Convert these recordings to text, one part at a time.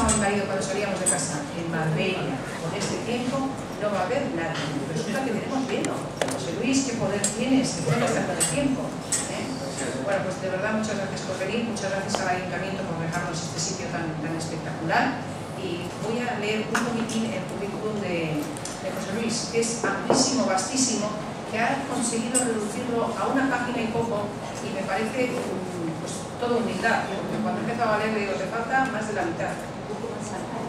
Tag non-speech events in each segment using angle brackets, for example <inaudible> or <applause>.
a mi marido cuando salíamos de casa, en Marbella, con este tiempo, no va a haber nadie. Resulta que tenemos lleno. José Luis, ¿qué poder tienes? ¿Qué puedes hacer de tiempo? ¿Eh? Bueno, pues de verdad muchas gracias por venir, muchas gracias al Ayuntamiento por dejarnos este sitio tan, tan espectacular y voy a leer un poquitín el currículum de, José Luis, que es amplísimo, vastísimo, que ha conseguido reducirlo a una página y poco y me parece pues, todo humildad, cuando he a leer digo, te falta más de la mitad.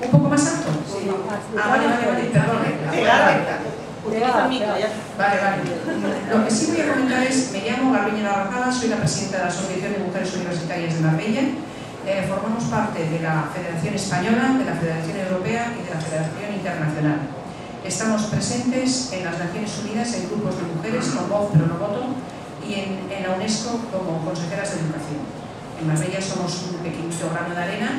¿Un poco más alto? Sí. Ah, vale, vale, vale, perdón, Vale, vale. Lo que sí voy a comentar es, me llamo Garbiña Narrajada, soy la presidenta de la Asociación de Mujeres Universitarias de Marbella. Eh, formamos parte de la Federación Española, de la Federación Europea y de la Federación Internacional. Estamos presentes en las Naciones Unidas en grupos de mujeres con voz pero no voto y en, en la UNESCO como consejeras de educación. En Marbella somos un pequeñito grano de arena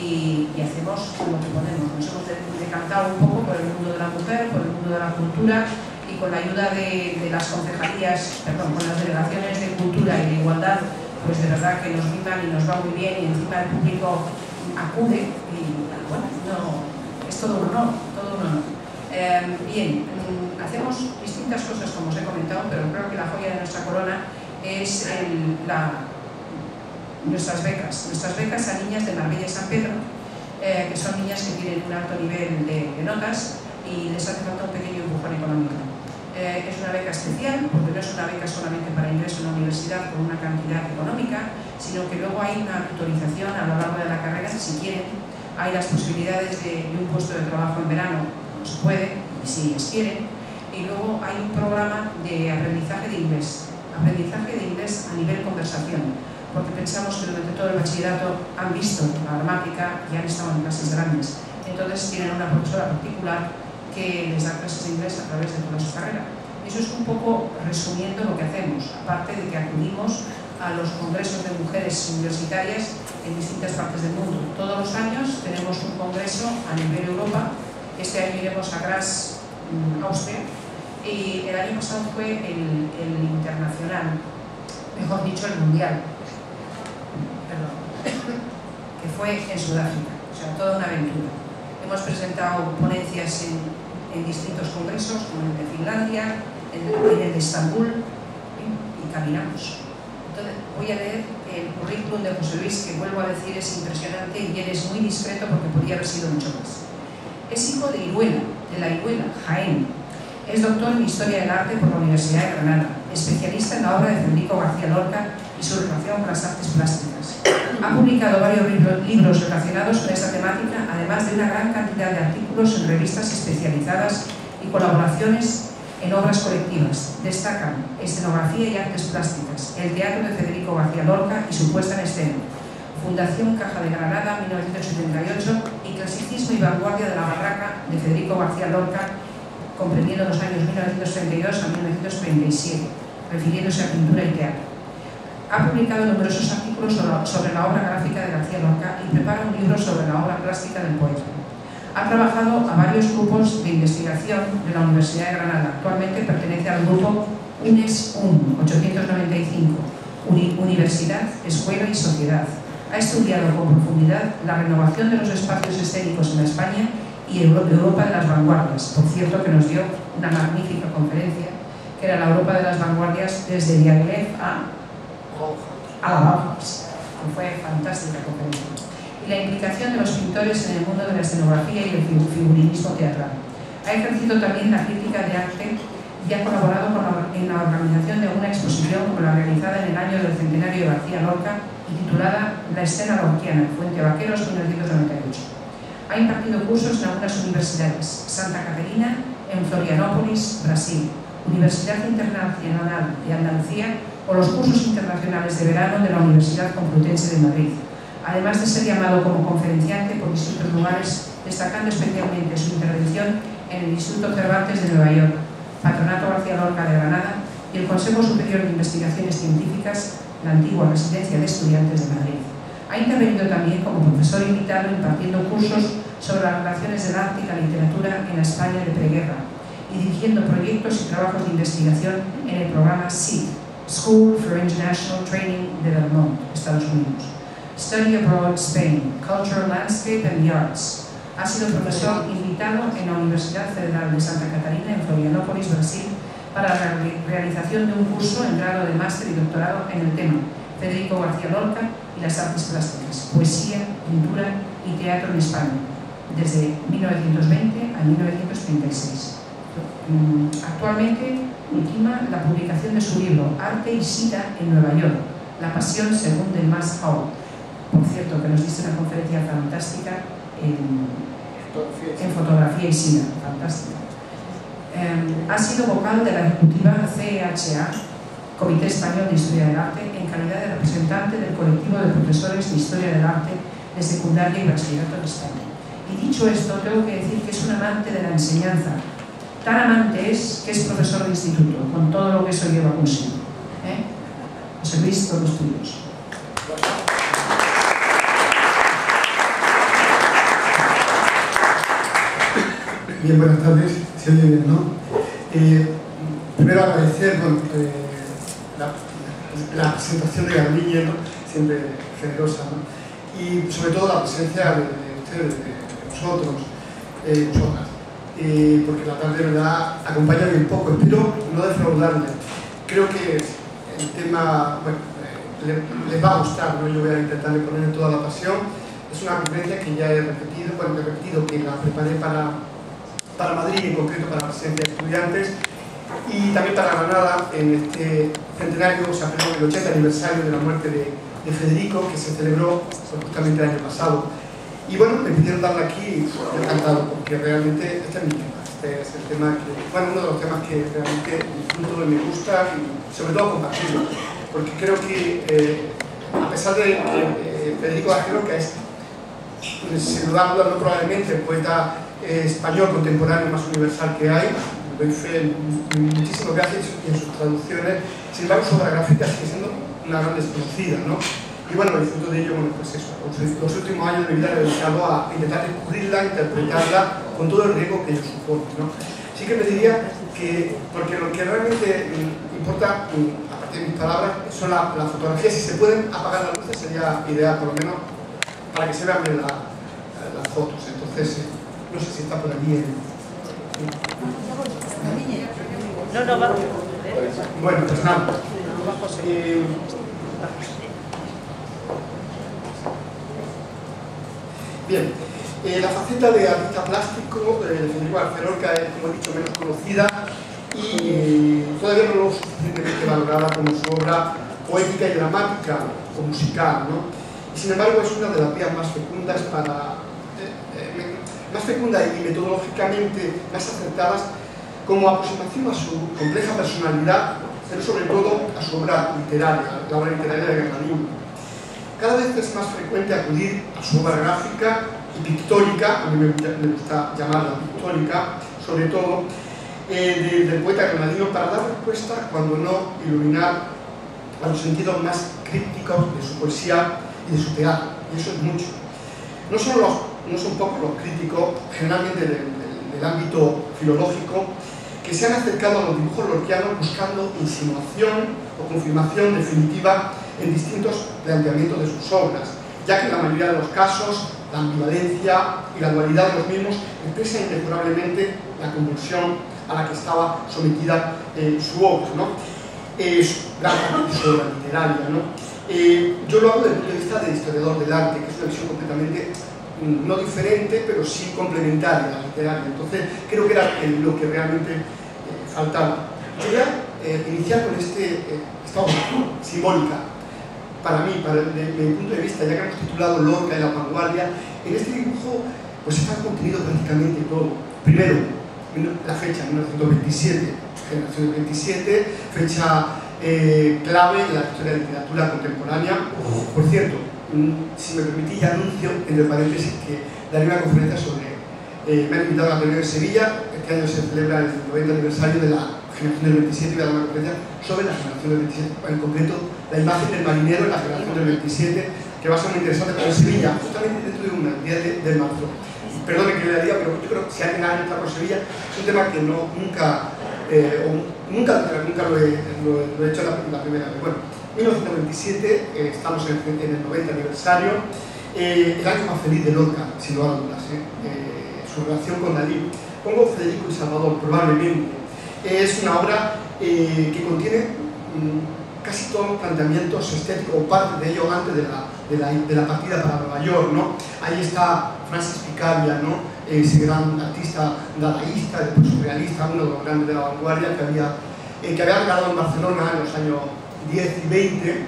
y, y, hacemos lo que podemos. Nos hemos decantado un poco por el mundo de la mujer, por el mundo de la cultura y con la ayuda de, las concejalías, perdón, con las delegaciones de cultura y de igualdad, pues de verdad que nos miman y nos va muy bien y encima el público acude y bueno, no, es todo un honor, todo un honor. Eh, bien, mm, hacemos distintas cosas como os he comentado, pero creo que la joya de nuestra corona es la, nuestras becas, nuestras becas a niñas de Marbella y San Pedro, eh, que son niñas que tienen un alto nivel de, de, notas y les hace falta un pequeño empujón económico. Eh, es una beca especial, porque no es una beca solamente para ingreso en la universidad con una cantidad económica, sino que luego hay una autorización a lo largo de la carrera, si quieren, hay las posibilidades de, de un puesto de trabajo en verano, no se puede, si ellas quieren, y luego hay un programa de aprendizaje de inglés, aprendizaje de inglés a nivel conversación, porque pensamos que durante todo el bachillerato han visto la gramática y han estado en clases grandes. Entonces tienen una profesora particular que les da clases de inglés a través de toda su carrera. Eso es un poco resumiendo lo que hacemos, aparte de que acudimos a los congresos de mujeres universitarias en distintas partes del mundo. Todos los años tenemos un congreso a nivel Europa, este año iremos a Graz, Austria, y el año pasado fue el internacional, mejor dicho el mundial, que fue en Sudáfrica, o sea, toda una aventura. Hemos presentado ponencias en, en distintos congresos, como el de Finlandia, en el de Estambul, y caminamos. Entonces, voy a leer el currículum de José Luis, que vuelvo a decir es impresionante y él es muy discreto porque podría haber sido mucho más. Es hijo de Iruela, de la Iruela, Jaén. Es doctor en Historia del Arte por la Universidad de Granada, especialista en la obra de Federico García Lorca y su relación con las artes plásticas. Ha publicado varios libros relacionados con esta temática, además de una gran cantidad de artículos en revistas especializadas y colaboraciones en obras colectivas. Destacan Escenografía y Artes Plásticas, el Teatro de Federico García Lorca y su puesta en escena, Fundación Caja de Granada, 1978, y Clasicismo y Vanguardia de la Barraca de Federico García Lorca, comprendiendo los años 1932 a 1937, refiriéndose a pintura y teatro. Ha publicado numerosos artículos sobre la obra gráfica de García Lorca y prepara un libro sobre la obra plástica del poeta. Ha trabajado a varios grupos de investigación de la Universidad de Granada. Actualmente pertenece al grupo UNES 1, 895, Universidad, Escuela y Sociedad. Ha estudiado con profundidad la renovación de los espacios escénicos en España y Europa de las vanguardias. Por cierto, que nos dio una magnífica conferencia, que era la Europa de las vanguardias desde Diaghilev a a Bauhaus, que fue fantástica conferencia. Y la implicación de los pintores en el mundo de la escenografía y el figurinismo teatral. Ha ejercido también la crítica de arte y ha colaborado con la, en la organización de una exposición con la realizada en el año del centenario de García Lorca y titulada La escena lorquiana, Fuente Vaqueros, 1998. Ha impartido cursos en algunas universidades, Santa Caterina, en Florianópolis, Brasil, Universidad Internacional de Andalucía o los cursos internacionales de verano de la Universidad Complutense de Madrid, además de ser llamado como conferenciante por distintos lugares, destacando especialmente su intervención en el Instituto Cervantes de Nueva York, Patronato García Lorca de Granada y el Consejo Superior de Investigaciones Científicas, la antigua Residencia de Estudiantes de Madrid. Ha intervenido también como profesor invitado impartiendo cursos sobre las relaciones del arte y la literatura en la España de preguerra y dirigiendo proyectos y trabajos de investigación en el programa SID, School for International Training de Vermont, Estados Unidos. Study Abroad Spain, Cultural Landscape and the Arts. Ha sido profesor invitado en la Universidad Federal de Santa Catarina en Florianópolis, Brasil, para la realización de un curso en grado de máster y doctorado en el tema Federico García Lorca y las artes plásticas, poesía, pintura y teatro en España, desde 1920 a 1936. Mm, actualmente ultima la publicación de su libro Arte y Sida en Nueva York, La pasión según del Mas Hall. Por cierto, que nos diste una conferencia fantástica en, en fotografía y sida, fantástica. Eh, ha sido vocal de la ejecutiva CHA, Comité Español de Historia del Arte, en calidad de representante del colectivo de profesores de Historia del Arte de secundaria y bachillerato en España. Y dicho esto, tengo que decir que es un amante de la enseñanza, tan amante es que es profesor de instituto, con todo lo que eso lleva consigo. ¿eh? José Luis, todos tuyos. Bien, buenas tardes, se oye bien, ¿no? Eh, primero agradecer bueno, eh, la, presentación de Garniñe, ¿no? siempre generosa, ¿no? y sobre todo la presencia de, de ustedes, de, de nosotros, eh, nosotras porque la tarde me da acompañarme un poco, espero no defraudarle. Creo que el tema bueno, eh, les va a gustar, ¿no? yo voy a intentar poner toda la pasión. Es una conferencia que ya he repetido, bueno, he repetido que la preparé para, para Madrid, en concreto para la presencia de estudiantes, y también para Granada en este centenario, o sea, perdón, el 80 aniversario de la muerte de, de Federico, que se celebró justamente el año pasado. Y bueno, me pidieron darle aquí y encantado, porque realmente este es mi tema. Este es el tema que, bueno, uno de los temas que realmente disfruto y me gusta y sobre todo compartirlo. Porque creo que, eh, a pesar de eh, Federico García, que es, pues, sin duda probablemente el poeta eh, español contemporáneo más universal que hay, doy fe en muchísimos viajes y en sus traducciones, sin embargo su obra gráfica sigue siendo una gran desconocida, ¿no? Y bueno, disfruto de ello, bueno, pues eso, los últimos años de mi vida he dedicado a intentar descubrirla, interpretarla con todo el riesgo que ello supone, ¿no? Sí que me diría que, porque lo que realmente importa, aparte de mis palabras, son las la fotografías. Si se pueden apagar las luces sería ideal, por lo menos, para que se vean bien la, las fotos. Entonces, no sé si está por aquí. No, no, va. Bueno, pues nada. Eh, Bien, eh, la faceta de artista plástico eh, de Federico Barcelorca es, como he dicho, menos conocida y todavía no lo suficientemente valorada como su obra poética y dramática o musical, ¿no? Y sin embargo es una de las vías más fecundas para, eh, más fecunda y metodológicamente más acertadas como aproximación a su compleja personalidad, pero sobre todo a su obra literaria, la obra literaria de Granadino. Cada vez es más frecuente acudir a su obra gráfica y pictórica, a mí me gusta llamarla pictórica, sobre todo, eh, del poeta granadino para dar respuesta, cuando no iluminar a los sentidos más crípticos de su poesía y de su teatro, y eso es mucho. No son, los, no son pocos los críticos, generalmente del ámbito filológico, que se han acercado a los dibujos lorquianos buscando insinuación o confirmación definitiva en distintos planteamientos de sus obras, ya que en la mayoría de los casos la ambivalencia y la dualidad de los mismos expresan indecurablemente la convulsión a la que estaba sometida eh, su obra, ¿no? De su obra literaria. ¿no? Eh, yo lo hago desde el punto de vista de historiador del arte, que es una visión completamente mm, no diferente, pero sí complementaria a la literaria. Entonces, creo que era lo que realmente eh, faltaba. Quería eh, iniciar con este, eh, esta obra simbólica para mí, para, desde mi punto de vista, ya que hemos titulado Lorca y la vanguardia, en este dibujo pues está contenido prácticamente todo. Primero, la fecha, 1927, generación del 27, fecha eh, clave en la historia de la literatura contemporánea. Por cierto, si me permitís, ya anuncio, entre paréntesis, que daré una conferencia sobre. Eh, me han invitado a la reunión de Sevilla, este año se celebra el 90 aniversario de la generación del 27 y voy a dar una conferencia sobre la generación del 27, en concreto la imagen del marinero en la generación del 27, que va a ser muy interesante para Sevilla, justamente dentro de un día de, marzo. Perdone que le daría, pero yo creo que si alguien ha entrado por Sevilla, es un tema que no, nunca, eh, nunca, nunca lo, he, hecho la, la, primera vez. Bueno, 1927, eh, estamos en, el 90 aniversario, eh, el año más feliz de Lorca, sin lugar a su relación con Dalí. Pongo Federico y Salvador, probablemente. Es una obra que contiene mm, casi todos los planteamientos estéticos, o parte de ellos antes de la, de la, de la partida para Nueva York. ¿no? Ahí está Francis Picabia, ¿no? ese gran artista dadaísta, después surrealista, uno de los grandes de la vanguardia que había, que había en Barcelona en los años 10 y 20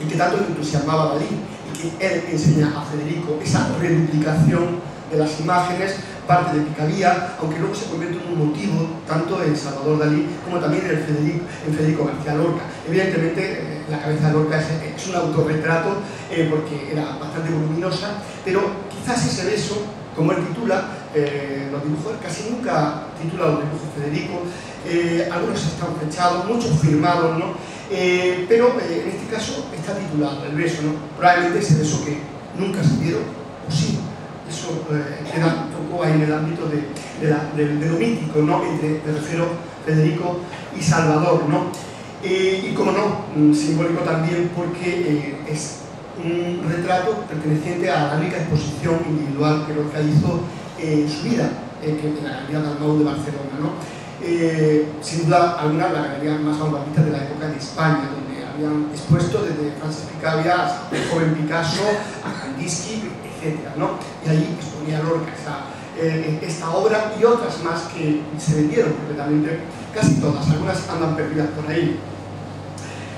y que tanto le entusiasmaba a Dalí y que él enseña a Federico esa reduplicación de las imágenes, parte de Picabía, aunque luego se convierte en un motivo tanto en Salvador Dalí como también en Federico, García Lorca. Evidentemente, eh, la cabeza de Lorca es, un autorretrato eh, porque era bastante voluminosa, pero quizás ese beso, como él titula, eh, los dibujos, casi nunca titula los dibujos Federico, algunos están fechados, muchos firmados, ¿no? Pero en este caso está titulado el beso, ¿no? Probablemente ese beso que nunca se dieron, o sí, eso eh, queda un poco ahí en el ámbito de, de, lo mítico, ¿no? Entre, me refiero, Federico y Salvador, ¿no? y como no, mm, simbólico también porque es un retrato perteneciente a la única exposición individual que hizo en su vida, que en la Galería Dalmau de Barcelona, ¿no? eh, sin duda alguna la galería más vanguardista de la época en España, donde habían expuesto desde Francis Picabia el joven Picasso, a Kandinsky, ¿no? Y allí exponía Lorca esta, eh, esta obra y otras más que se vendieron completamente, casi todas, algunas andan perdidas por ahí.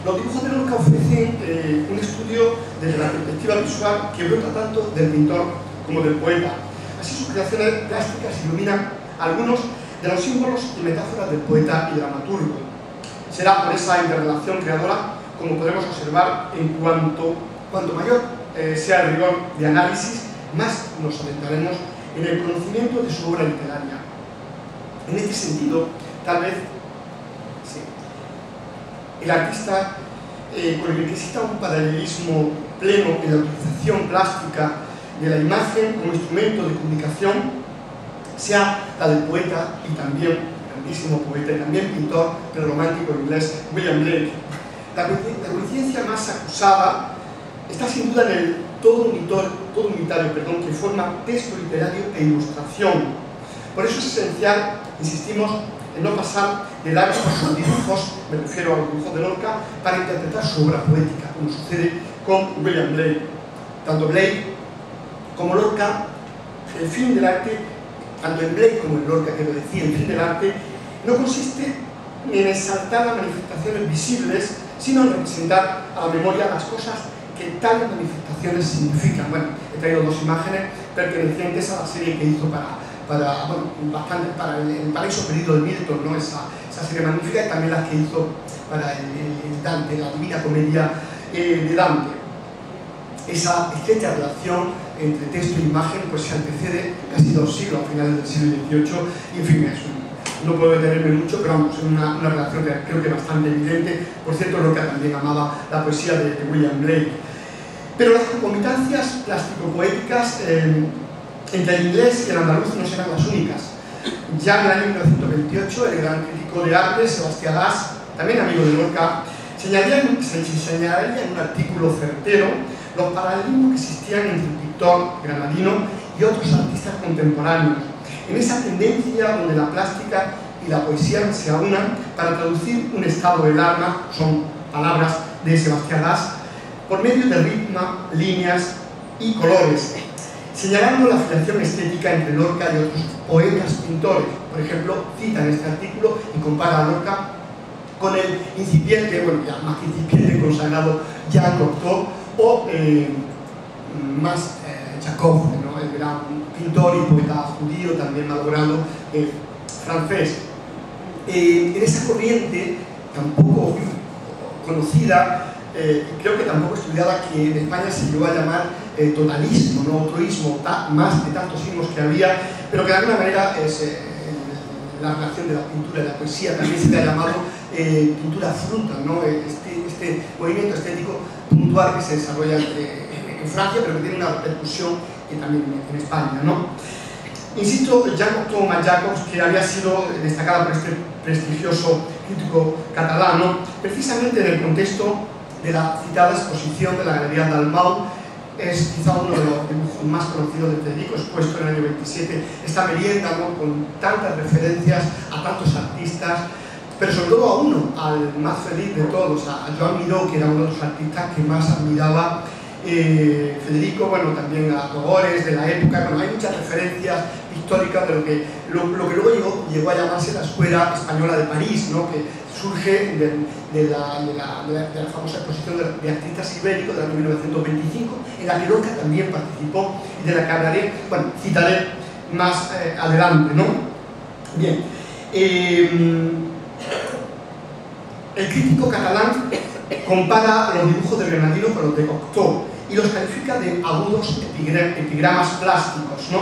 Los dibujos de Lorca ofrecen eh, un estudio desde la perspectiva visual que brota tanto del pintor como del poeta. Así sus creaciones plásticas iluminan algunos de los símbolos y metáforas del poeta y dramaturgo. Será por esa interrelación creadora como podremos observar en cuanto, cuanto mayor eh, sea el rigor de análisis, más nos adentraremos en el conocimiento de su obra literaria. En este sentido, tal vez sí, el artista eh, con el que exista un paralelismo pleno en la utilización plástica de la imagen como instrumento de comunicación sea la del poeta y también, grandísimo poeta y también pintor romántico inglés William Blake. La, coincidencia más acusada está sin duda en el todo, unitor, todo unitario perdón, que forma texto literario e ilustración. Por eso es esencial, insistimos, en no pasar de dar sus dibujos, me refiero a los dibujos de Lorca, para interpretar su obra poética, como sucede con William Blake. Tanto Blake como Lorca, el fin del arte tanto en Blake como en Lorca, que lo decía, el fin del arte, no consiste en exaltar las manifestaciones visibles, sino en representar a la memoria las cosas que tales manifestaciones significan. Bueno, he traído dos imágenes pertenecientes a la serie que hizo para, para, bueno, bastante, para el, el paraíso perdido de Milton, ¿no? esa, esa, serie magnífica, y también las que hizo para el, Dante, la Divina Comedia eh, de Dante. Esa estrecha relación entre texto e imagen pues se antecede casi dos siglos, a finales del siglo XVIII, y en fin, eso no puedo detenerme mucho, pero vamos, es una, una, relación creo que bastante evidente. Por cierto, Lorca también amaba la poesía de, William Blake. Pero las concomitancias plástico-poéticas eh, entre el inglés y el andaluz no serán las únicas. Ya en el año 1928, el gran crítico de arte, Sebastián Das, también amigo de Lorca, señalaría, señalaría en un artículo certero los paralelismos que existían entre el pintor granadino y otros artistas contemporáneos, en esa tendencia donde la plástica y la poesía se aunan para traducir un estado del alma, son palabras de Sebastián Das, por medio de ritmo, líneas y colores, señalando la afiliación estética entre Lorca y otros poetas pintores. Por ejemplo, cita en este artículo y compara a Lorca con el incipiente, bueno, ya más incipiente, consagrado Jean Cocteau, o eh, más eh, Tchaikovsky, ¿no? Pintor y poeta judío, también malogrado eh, francés. en esa corriente, tampoco conocida, creo que tampoco estudiada, que en España se llegó a llamar totalismo, ¿no? otroísmo, más de tantos signos que había, pero que de alguna manera es la relación de la pintura y la poesía también se le ha llamado pintura fruta, ¿no? este, este movimiento estético puntual que se desarrolla en, Francia, pero que tiene una repercusión también en, España. ¿no? Insisto, Jacques Thomas Jacobs, que había sido destacado por este prestigioso crítico catalán, precisamente en el contexto de la citada exposición de la Galería Dalmau, es quizá uno de los dibujos más conocidos de Federico, expuesto en el año 27, esta merienda con tantas referencias a tantos artistas, pero sobre todo a uno, al más feliz de todos, a Joan Miró, que era uno de los artistas que más admiraba eh, Federico, bueno, también a autores de la época, bueno, hay muchas referencias históricas de lo que, lo, que luego llegó, a llamarse la Escuela Española de París, ¿no? que surge de, la, la, famosa exposición de, artistas ibéricos del año 1925, en la que Lorca también participó y de la que hablaré, bueno, citaré más eh, adelante, ¿no? Bien, eh, el crítico catalán compara los dibujos de Grenadino con los de Cocteau y los califica de agudos epigramas plásticos. ¿no?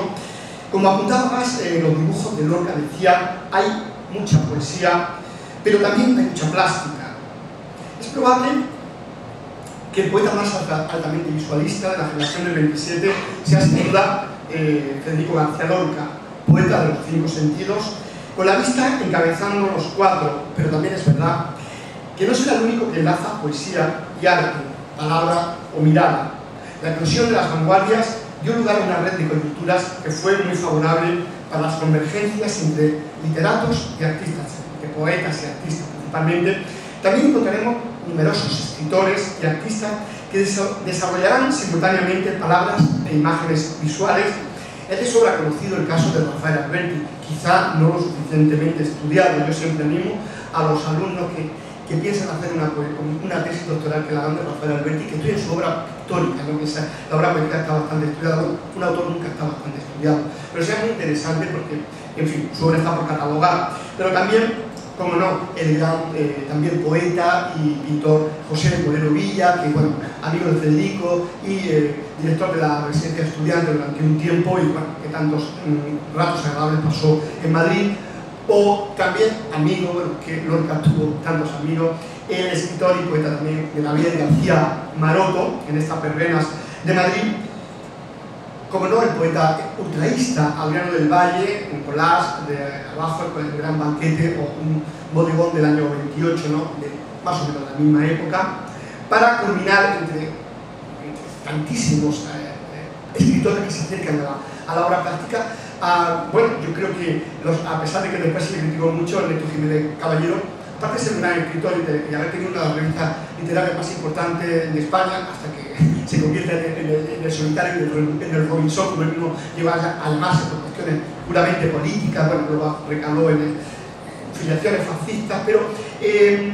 Como apuntabas, en eh, los dibujos de Lorca decía, hay mucha poesía, pero también hay mucha plástica. Es probable que el poeta más altamente visualista de la generación del 27 sea sin duda eh, Federico García Lorca, poeta de los cinco sentidos, con la vista encabezando los cuatro, pero también es verdad que no será el único que enlaza poesía y arte, palabra o mirada. La eclosión de las vanguardias dio lugar a una red de coyunturas que fue muy favorable para las convergencias entre literatos y artistas, de poetas y artistas principalmente. También encontraremos numerosos escritores y artistas que desarrollarán simultáneamente palabras e imágenes visuales. Es de sobra conocido el caso de Rafael Alberti, quizá no lo suficientemente estudiado. Yo siempre animo a los alumnos que que piensan hacer una, tesis doctoral que la hagan de Rafael Alberti, que estudien su obra pictórica, ¿no? que la obra poética está bastante estudiada, un autor nunca está bastante estudiado, pero sea muy interesante porque, en fin, su obra está por catalogar, pero también como no, el gran eh, también poeta y pintor José de Moreno Villa, que bueno, amigo de Federico y eh, director de la residencia estudiante durante un tiempo y que tantos mm, ratos agradables pasó en Madrid o también amigo, que Lorca tuvo tantos amigos, el escritor y poeta también de Gabriel García Maroto, en estas pervenas de Madrid, como no, el poeta ultraísta Adriano del Valle, un collage de abajo con el gran banquete o un bodegón del año 28, ¿no? de más o menos la misma época, para culminar entre, tantísimos eh, eh, escritores que se acercan a la, a la obra plástica, Ah, bueno, yo creo que a pesar de que después se le criticó mucho el Neto Jiménez Caballero, aparte de ser un gran escritor y, haber tenido una de las revistas literarias más importantes de España, hasta que <laughs> se convierte en, el, solitario, en el, Robinson, como él mismo lleva además por cuestiones puramente políticas, bueno, recaló en, filiaciones fascistas, pero eh,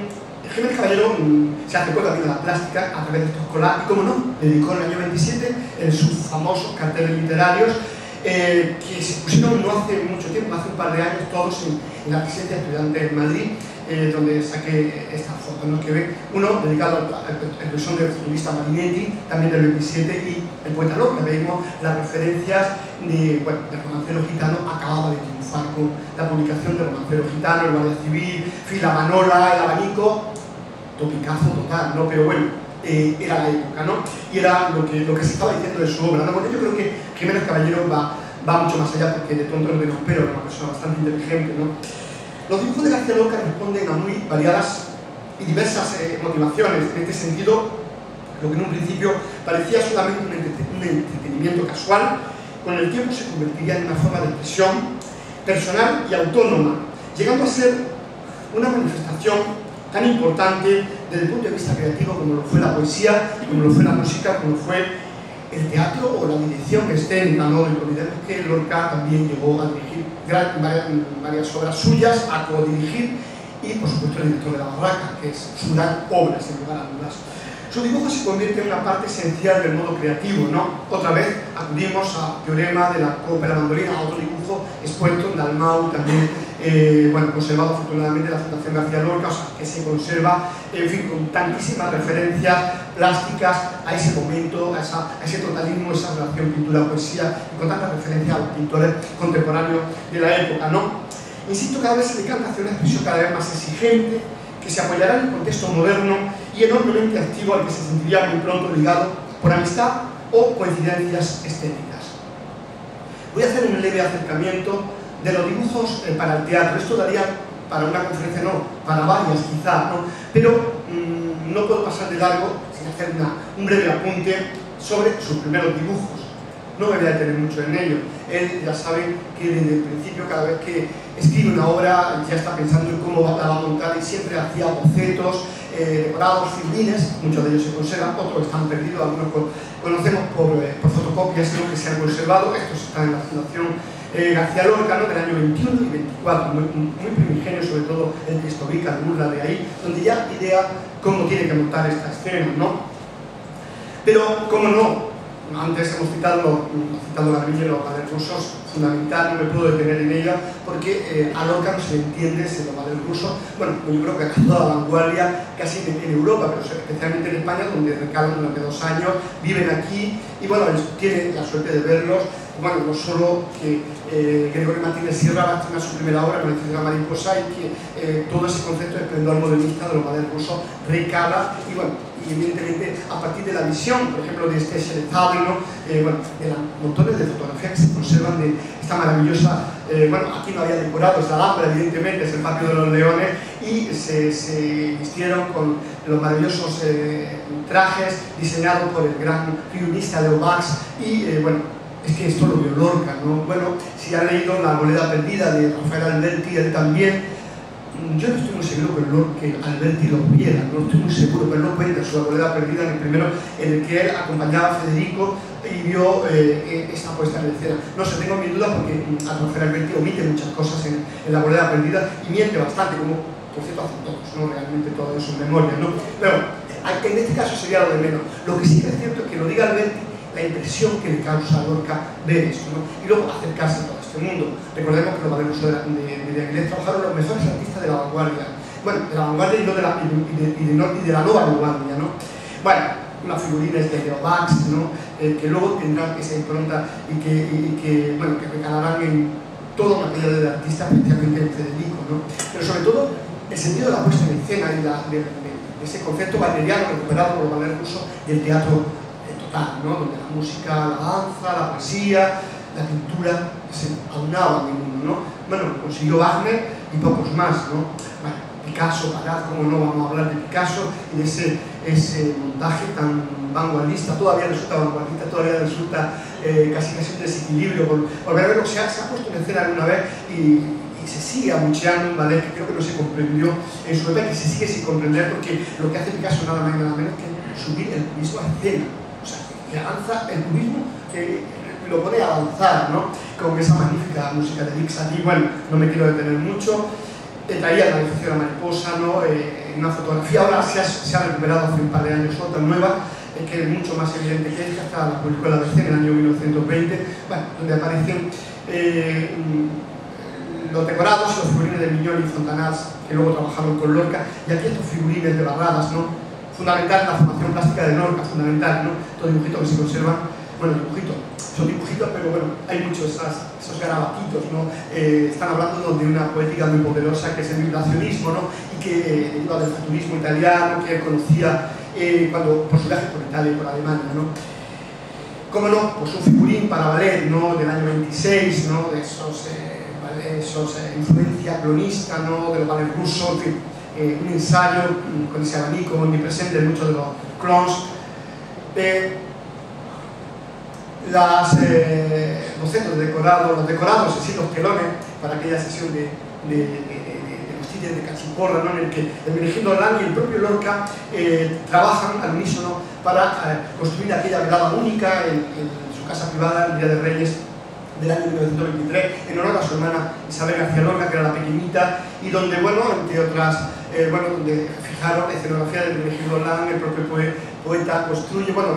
Jiménez Caballero mm, se acercó también a la plástica a través de estos collages y, como no, dedicó en el año 27 en sus famosos carteles literarios eh, que se pusieron no hace mucho tiempo, hace un par de años, todos en, la presencia de estudiantes en Madrid, eh, donde saqué esta foto, ¿no? que ve uno dedicado al persona del futurista Marinetti, también del 27, y el poeta López, veíamos las referencias de, bueno, del romancero gitano, acababa de triunfar con la publicación del romancero gitano, el Guardia Civil, Fila Manola, el abanico, topicazo total, ¿no? pero bueno, eh, era la época, ¿no? Y era lo que, lo que se estaba diciendo de su obra, ¿no? Yo creo que Jiménez Caballero va, va mucho más allá, porque de tonto no menos pero, era una persona bastante inteligente, ¿no? Los dibujos de García Lorca responden a muy variadas y diversas eh, motivaciones. En este sentido, lo que en un principio parecía solamente un, entretenimiento casual, con el tiempo se convertiría en una forma de expresión personal y autónoma, llegando a ser una manifestación tan importante desde el punto de vista creativo como lo fue la poesía como lo fue la música, como fue el teatro o la dirección escénica, ¿no? Y olvidemos que Lorca también llegó a dirigir varias, obras suyas, a co-dirigir y, por supuesto, el director de La Barraca, que es su gran obra, sin lugar a dudas. Su dibujo se convierte en una parte esencial del modo creativo, ¿no? Otra vez acudimos a Teorema de la Copa de la Mandolina, a otro dibujo expuesto en Dalmau, también eh, bueno, conservado afortunadamente la Fundación García Lorca, o sea, que se conserva, en fin, con tantísimas referencias plásticas a ese momento, a, ese totalismo, esa relación pintura-poesía, y con tantas referencias a los pintores contemporáneos de la época, ¿no? Insisto, cada vez se decanta hacia una expresión cada vez más exigente, que se apoyará en el contexto moderno y enormemente activo al que se sentiría muy pronto ligado por amistad o coincidencias estéticas. Voy a hacer un leve acercamiento de los dibujos eh, para el teatro. Esto daría para una conferencia no, para varias quizás, ¿no? pero mmm, no puedo pasar de largo sin hacer una, un breve apunte sobre sus primeros dibujos. No me voy a detener mucho en ello. Él ya sabe que desde el principio, cada vez que escribe una obra, ya está pensando en cómo va a montar y siempre hacía bocetos, eh, decorados, muchos de ellos se conservan, otros están perdidos, algunos conocemos por, eh, por fotocopias que se han conservado, estos están en la Fundación eh, García Lorca, ¿no? del año 21 y 24, muy, muy primigenio, sobre todo el que de burla de ahí, donde ya idea cómo tiene que montar esta escena, ¿no? Pero, cómo no, antes hemos citado, citado la Villa y los rusos, fundamental, no me puedo detener en ella, porque eh, a Lorca no se entiende del ruso, bueno, yo creo que a toda la vanguardia, casi en, en, Europa, pero especialmente en España, donde recalan durante dos años, viven aquí, y bueno, tienen la suerte de verlos, bueno, no solo que eh, Gregorio Martínez Sierra va a estrenar su primera obra, con la mariposa, y que eh, todo ese concepto de esplendor modernista de los padres rusos recala, y bueno, y evidentemente a partir de la visión, por ejemplo, de este Shelezade, ¿no? Eh, bueno, de los montones de fotografías que se conservan de esta maravillosa, eh, bueno, aquí no había decorado, es la Alhambra, evidentemente, es el patio de los leones, y se, se vistieron con los maravillosos eh, trajes diseñados por el gran figurista Leo Max, y eh, bueno, es que esto lo vio Lorca, ¿no? Bueno, si han leído La moneda perdida de Rafael Alberti, él también yo no estoy muy seguro que, que Alberti lo viera, no estoy muy seguro, pero no cuenta su arboleda perdida en el primero en el que él acompañaba a Federico y vio eh, esta puesta en escena. No sé, tengo mi duda porque Rafael Alberti omite muchas cosas en, en, la arboleda perdida y miente bastante, como por cierto hacen todos, ¿no? realmente todo en sus memorias. ¿no? Pero en este caso sería lo de menos. Lo que sí que es cierto es que lo diga Alberti, la impresión que le causa Lorca ver esto, ¿no? y luego acercarse a todo este mundo. Recordemos que los valores de, de, trabajaron los mejores artistas de la vanguardia, bueno, de la vanguardia y, no de la, y, de, y, de, y de la nueva vanguardia, ¿no? Bueno, unas figurines de Geobax, ¿no? Eh, que luego tendrán esa impronta y que, y que, bueno, que recalarán en todo material del artista, especialmente en Federico, ¿no? Pero sobre todo, el sentido de la puesta en escena y la, de, de, ese concepto valeriano recuperado por Valer Russo del teatro total, ¿no? donde la música, la danza, la poesía, la pintura se aunaban en uno, ¿no? Bueno, consiguió Wagner y pocos más, ¿no? Bueno, Picasso, Parad, como no vamos a hablar de Picasso y de ese, ese montaje tan vanguardista, todavía resulta vanguardista, todavía resulta eh, casi casi un desequilibrio, por, por ver lo que se ha, puesto en escena alguna vez y, se sigue abucheando un ballet que creo que no se comprendió en su época, que se sigue sin comprender porque lo que hace Picasso nada más y nada menos que subir el mismo a escena, que avanza el turismo, que lo pone a avanzar, ¿no? Con esa magnífica música de Dixon. Y bueno, no me quiero detener mucho. Traía la edificio de mariposa, ¿no? Eh, una fotografía, ahora se ha, recuperado hace un par de años otra nueva, eh, que es mucho más evidente que esta, hasta la publicó la en el año 1920, bueno, donde aparecen eh, los decorados, los figurines de Miñón y Fontanás, que luego trabajaron con Lorca, y aquí estos figurines de barradas, ¿no? Fundamental la formación plástica de Lorca, fundamental, ¿no? Todo dibujito que se conserva, bueno, dibujito, son dibujitos, pero bueno, hay muchos esas, esos garabatitos, ¿no? Eh, están hablando de una poética muy poderosa que es el vibracionismo, ¿no? Y que eh, deriva del futurismo italiano, que él conocía eh, cuando, por su viaje por Italia y por Alemania, ¿no? Cómo no, pues un figurín para ballet, ¿no? Del año 26, ¿no? De esos, eh, esos eh, influencia cronista, ¿no? Del ballet ruso, en fin, eh, un ensayo con ese abanico omnipresente de muchos de los clones. las eh, bocetos decorados, los decorados, es los telones para aquella sesión de, de, de, de los títeres de Cachiporra, ¿no? en el que el Menegildo Orlán y el propio Lorca eh, trabajan al unísono para eh, construir aquella velada única en, en, su casa privada, el Día de Reyes del año 1923, en honor a su hermana Isabel García Lorca, que era la pequeñita, y donde, bueno, entre otras, eh, bueno, donde fijaron escenografía del Menegildo Orlán, el propio poeta construye, bueno,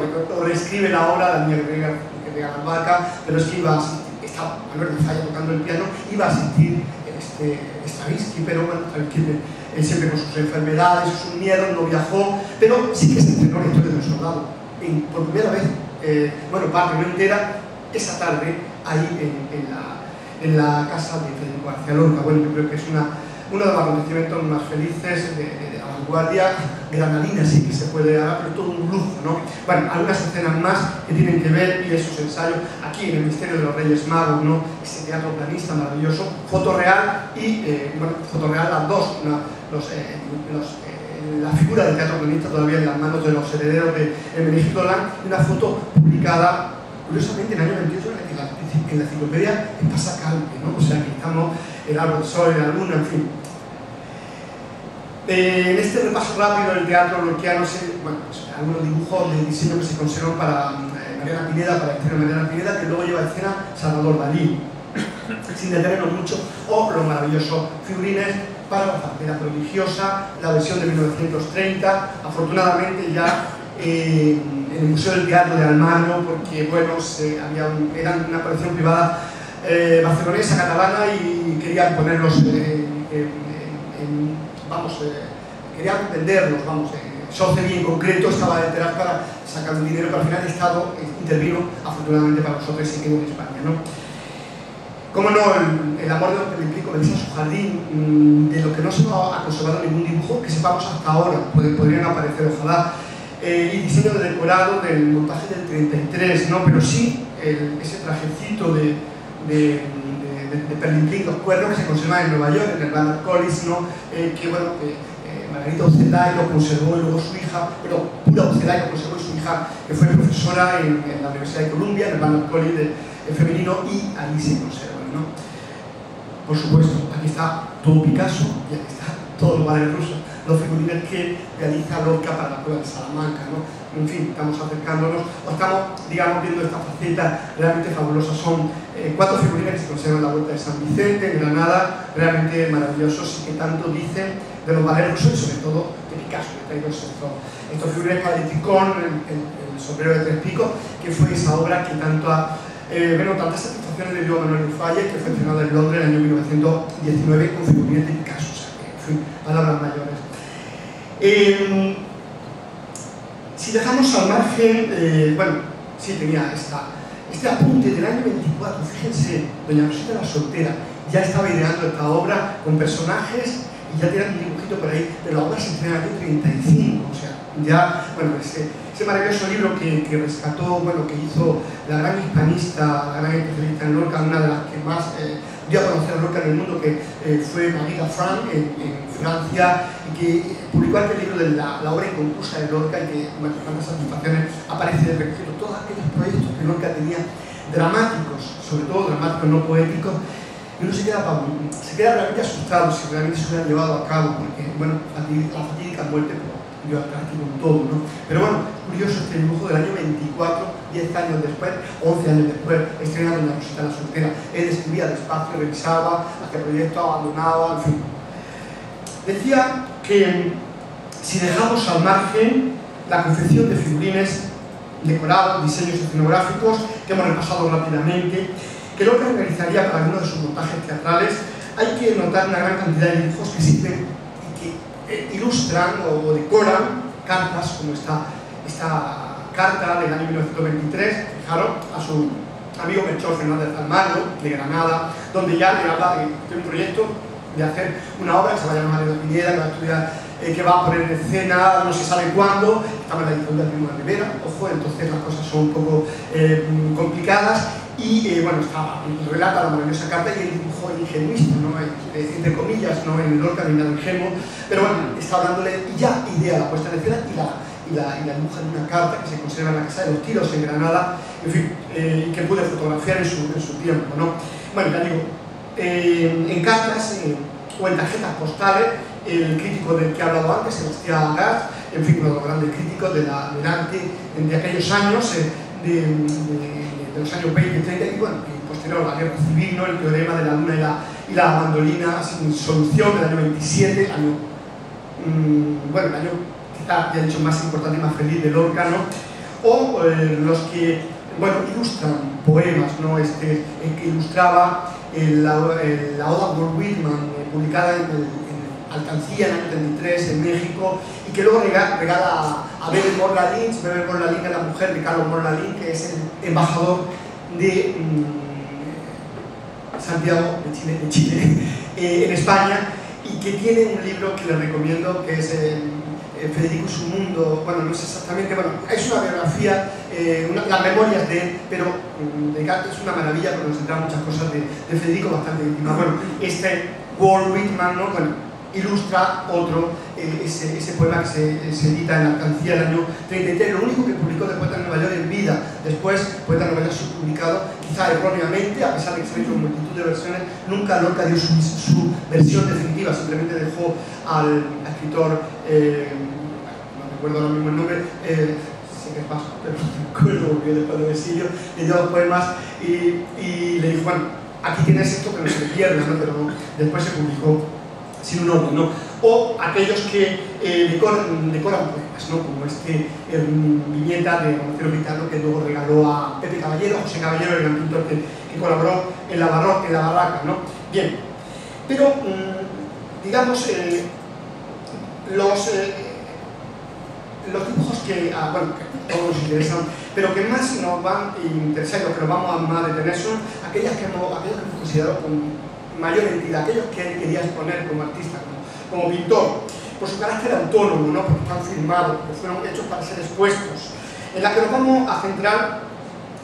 reescribe la obra de Daniel Rega de Galambaca, pero es que iba a asistir, estaba Alberto Falla tocando el piano, iba a asistir este, Stravinsky, pero bueno, él siempre con sus enfermedades, sus miedos, no viajó, pero sí que se entrenó la historia de un soldado. Por primera vez, eh, bueno, parte no entera, esa tarde, ahí en, en, la, en la casa de Federico García Lorca. Bueno, yo creo que es una uno de los acontecimientos más felices de, de, de la vanguardia granadina, sí que se puede hablar, pero todo un lujo, ¿no? Bueno, algunas escenas más que tienen que ver, y esos ensayos, aquí en el Misterio de los Reyes Magos, ¿no? Ese teatro planista maravilloso, foto real y, eh, bueno, foto real las dos, eh, eh, la figura del teatro planista todavía en las manos de los herederos de Hermenegildo Lang, una foto publicada, curiosamente, en el año 28 en la, en la enciclopedia en Pasacalpe, ¿no? O sea, aquí estamos el árbol sol, la luna, en fin, eh, en este repaso rápido del teatro lorquiano, bueno, pues, algunos dibujos de diseño que se conservan para eh, Mariana Pineda, para escena Mariana Pineda, que luego lleva a escena Salvador Dalí, sin detenernos mucho, o los maravillosos figurines para la partida prodigiosa, la versión de 1930, afortunadamente ya eh, en el Museo del Teatro de Almagro, porque bueno, se, había un, era una colección privada eh, barcelonesa, catalana, y querían ponerlos en vamos, eh, querían venderlos, vamos, eh, Socemi en concreto estaba detrás para sacar un dinero, pero al final el Estado eh, intervino afortunadamente para nosotros y quedó en España, ¿no? Cómo no, el, el amor de le implico, Melissa su jardín, mmm, de lo que no se ha conservado ningún dibujo, que sepamos hasta ahora, podrían aparecer, ojalá, eh, y diseño de decorado del montaje del 33, ¿no? pero sí ese trajecito de, de de, Perlintín, los cuernos que se conservan en Nueva York, en el Bernard Collins, ¿no? Eh, que bueno, eh, Margarita Ocelay lo conservó y luego su hija, pero Pura Ocelay lo conservó su hija, que fue profesora en, en la Universidad de Columbia, en el Bernard Collins de, femenino, y ahí se conservan. ¿no? Por supuesto, aquí está todo Picasso y aquí está todo el padre ruso. 12 culines que realiza Lorca para la prueba de Salamanca, ¿no? En fin, estamos acercándonos, o estamos, digamos, viendo esta faceta realmente fabulosa. Son eh, cuatro figurines que se conservan en la Vuelta de San Vicente, en Granada, realmente maravillosos y que tanto dicen de los valeros y sobre todo de Picasso, que traigo estos, estos figurines para el ticón, el, el, el sombrero de tres picos, que fue esa obra que tanto ha eh, bueno, tantas satisfacciones le dio a Manuel Falle, que fue estrenado en Londres en el año 1919 con figurines de Picasso, o sea, que, en fin, palabras mayores. Eh, si dejamos al margen, eh, bueno, sí tenía esta, este apunte del año 24, fíjense, doña Rosita la soltera ya estaba ideando esta obra con personajes y ya tenía un dibujito por ahí, pero la obra año 35, o sea, ya, bueno, ese, ese maravilloso libro que, que, rescató, bueno, que hizo la gran hispanista, la gran especialista en Lorca, una de las que más eh, dio a conocer a Lorca en el mundo, que eh, fue Marie Frank en, Francia, y que publicó aquel libro de la, obra inconclusa de Lorca, y que, bueno, tantas satisfacciones aparece de recogido todos aquellos proyectos que Lorca tenía dramáticos, sobre todo dramáticos, no poéticos, y uno se queda, se queda realmente asustado si realmente se hubiera llevado a cabo, porque, bueno, la fatídica muerte dio atrás con todo, ¿no? Pero bueno, curioso este dibujo del año 24, 10 años después, 11 años después, estrenado en la Rosita la Soltera. Él escribía despacio, revisaba, hacía proyectos, abandonaba, en fin. Decía que si dejamos al margen la confección de figurines decorados, diseños escenográficos, que hemos repasado rápidamente, que lo que organizaría para algunos de sus montajes teatrales, hay que notar una gran cantidad de dibujos que existen ilustran o decoran cartas como esta, esta carta del año 1923, fijaros, a su amigo Melchor Fernández Almagro, de Granada, donde ya le habla de, de, un proyecto de hacer una obra que se va a llamar La Pineda, que va a estudiar, eh, que va a poner en escena, no se sabe cuándo, estaba en la dictadura de Primo de Rivera, ojo, entonces las cosas son un poco eh, complicadas, y eh, bueno, estaba, relata la maravillosa carta y el dibujo ingenuista, ¿no? Eh, entre comillas, no en Lorca ni nada ingenuo, pero bueno, está hablándole y ya idea la puesta en escena y la, y la, y la dibuja en una carta que se conserva en la Casa de los Tiros en Granada, en fin, eh, que pude fotografiar en su, en su tiempo, ¿no? Bueno, ya digo, eh, en cartas o en tarjetas postales, el crítico del que he hablado antes, Sebastián Gas, en fin, uno de los grandes críticos de, la, del arte de aquellos años, de, de, los años 20 y 30, y bueno, y posterior a la guerra civil, ¿no? el teorema de la luna y la, y la mandolina sin solución del año 27, año, mmm, bueno, el año quizá, ya dicho, más importante y más feliz de Lorca, ¿no? o eh, los que, bueno, ilustran poemas, ¿no? Este, el que ilustraba la, la Oda Walt Whitman, eh, publicada en el, Alcancía en el año 33 en México y que luego regala, a Bebe Morla Lynch, Bebe Morla es la mujer de Carlos Morla Lynch, que es el embajador de mmm, Santiago de Chile, de Chile <laughs> eh, en España y que tiene un libro que les recomiendo que es eh, Federico su mundo, bueno, no sé exactamente, bueno, es una biografía, eh, una, las memorias de él, pero mm, de es una maravilla porque nos enteran muchas cosas de, de Federico bastante íntimas. Bueno, este Walt Whitman, ¿no? Bueno, ilustra otro, eh, ese, ese, poema que se, edita en la alcancía del año 33, lo único que publicó de Poeta Nueva York en vida. Después, Poeta Nueva York publicado, quizá erróneamente, a pesar de que se ha hecho multitud de versiones, nunca Lorca dio su, su, versión definitiva, simplemente dejó al escritor, eh, no recuerdo ahora mismo el nombre, eh, que es más, pero no porque después de exilio, le dio los poemas y, le dijo, bueno, aquí tienes esto, pero no se pierda, ¿no? pero después se publicó sin un orden, ¿no? O aquellos que eh, decoran, decoran, poemas, ¿no? Como este eh, viñeta de Marcelo Vitalo que luego regaló a Pepe Caballero, José Caballero, el gran pintor que, colaboró en la, barroca, en la barraca, ¿no? Bien, pero mmm, digamos, eh, los, eh, los dibujos que, ah, bueno, todos nos interesan, pero que más nos van a interesar y los que nos vamos a más detener son aquellas aquellas que hemos considerado como mayor entidad, aquellos que él quería exponer como artista, como, pintor, por su carácter autónomo, ¿no? porque están firmados, porque fueron hechos para ser expuestos, en la que nos vamos a centrar,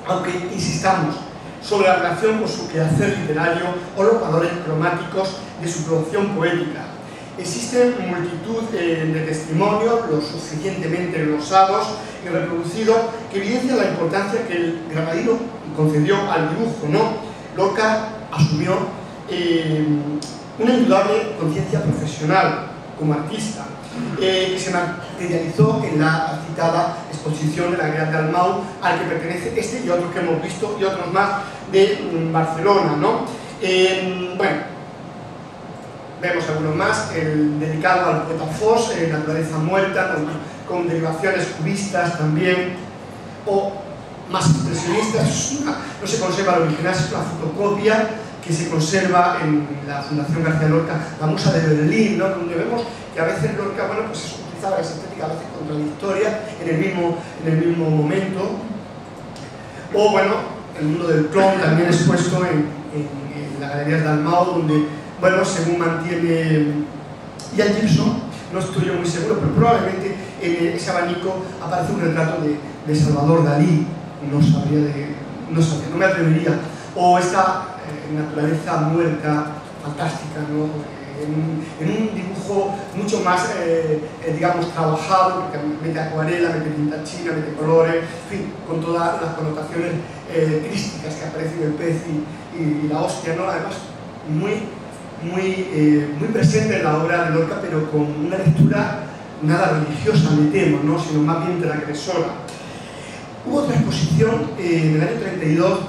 aunque insistamos, sobre la relación con su quehacer literario o los valores cromáticos de su producción poética. Existen multitud eh, de testimonios, lo suficientemente glosados y reproducidos, que evidencian la importancia que el granadino concedió al dibujo. ¿no? Lorca asumió eh, una indudable conciencia profesional como artista, eh, que se materializó en la citada exposición de la Gran de Almau, al que pertenece este y otros que hemos visto, y otros más de mm, Barcelona. ¿no? Eh, bueno, vemos algunos más, el dedicado al poeta Foss, eh, Naturaleza Muerta, con, con derivaciones cubistas también, o más expresionistas, no se conserva el original, es una fotocopia que se conserva en la Fundación García Lorca, la musa de Berlín, donde vemos que a veces Lorca, bueno, pues es utilizaba esa estética a veces contradictoria en el mismo, en el mismo momento. O bueno, el mundo del clon también expuesto en, en, en la Galería de Almao, donde, bueno, según mantiene Ian Gibson, no estoy yo muy seguro, pero probablemente en ese abanico aparece un retrato de, de Salvador Dalí, no sabría de, no sabría, no me atrevería, o esta naturaleza muerta, fantástica, ¿no? en, en, un dibujo mucho más, eh, eh, digamos, trabajado, porque mete acuarela, mete tinta china, mete colores, en fin, con todas las connotaciones eh, crísticas que aparecen en el pez y, la hostia, ¿no? Además, muy, muy, eh, muy presente en la obra de Lorca, pero con una lectura nada religiosa, me temo, ¿no? sino más bien transgresora. Hubo otra exposición en el año 32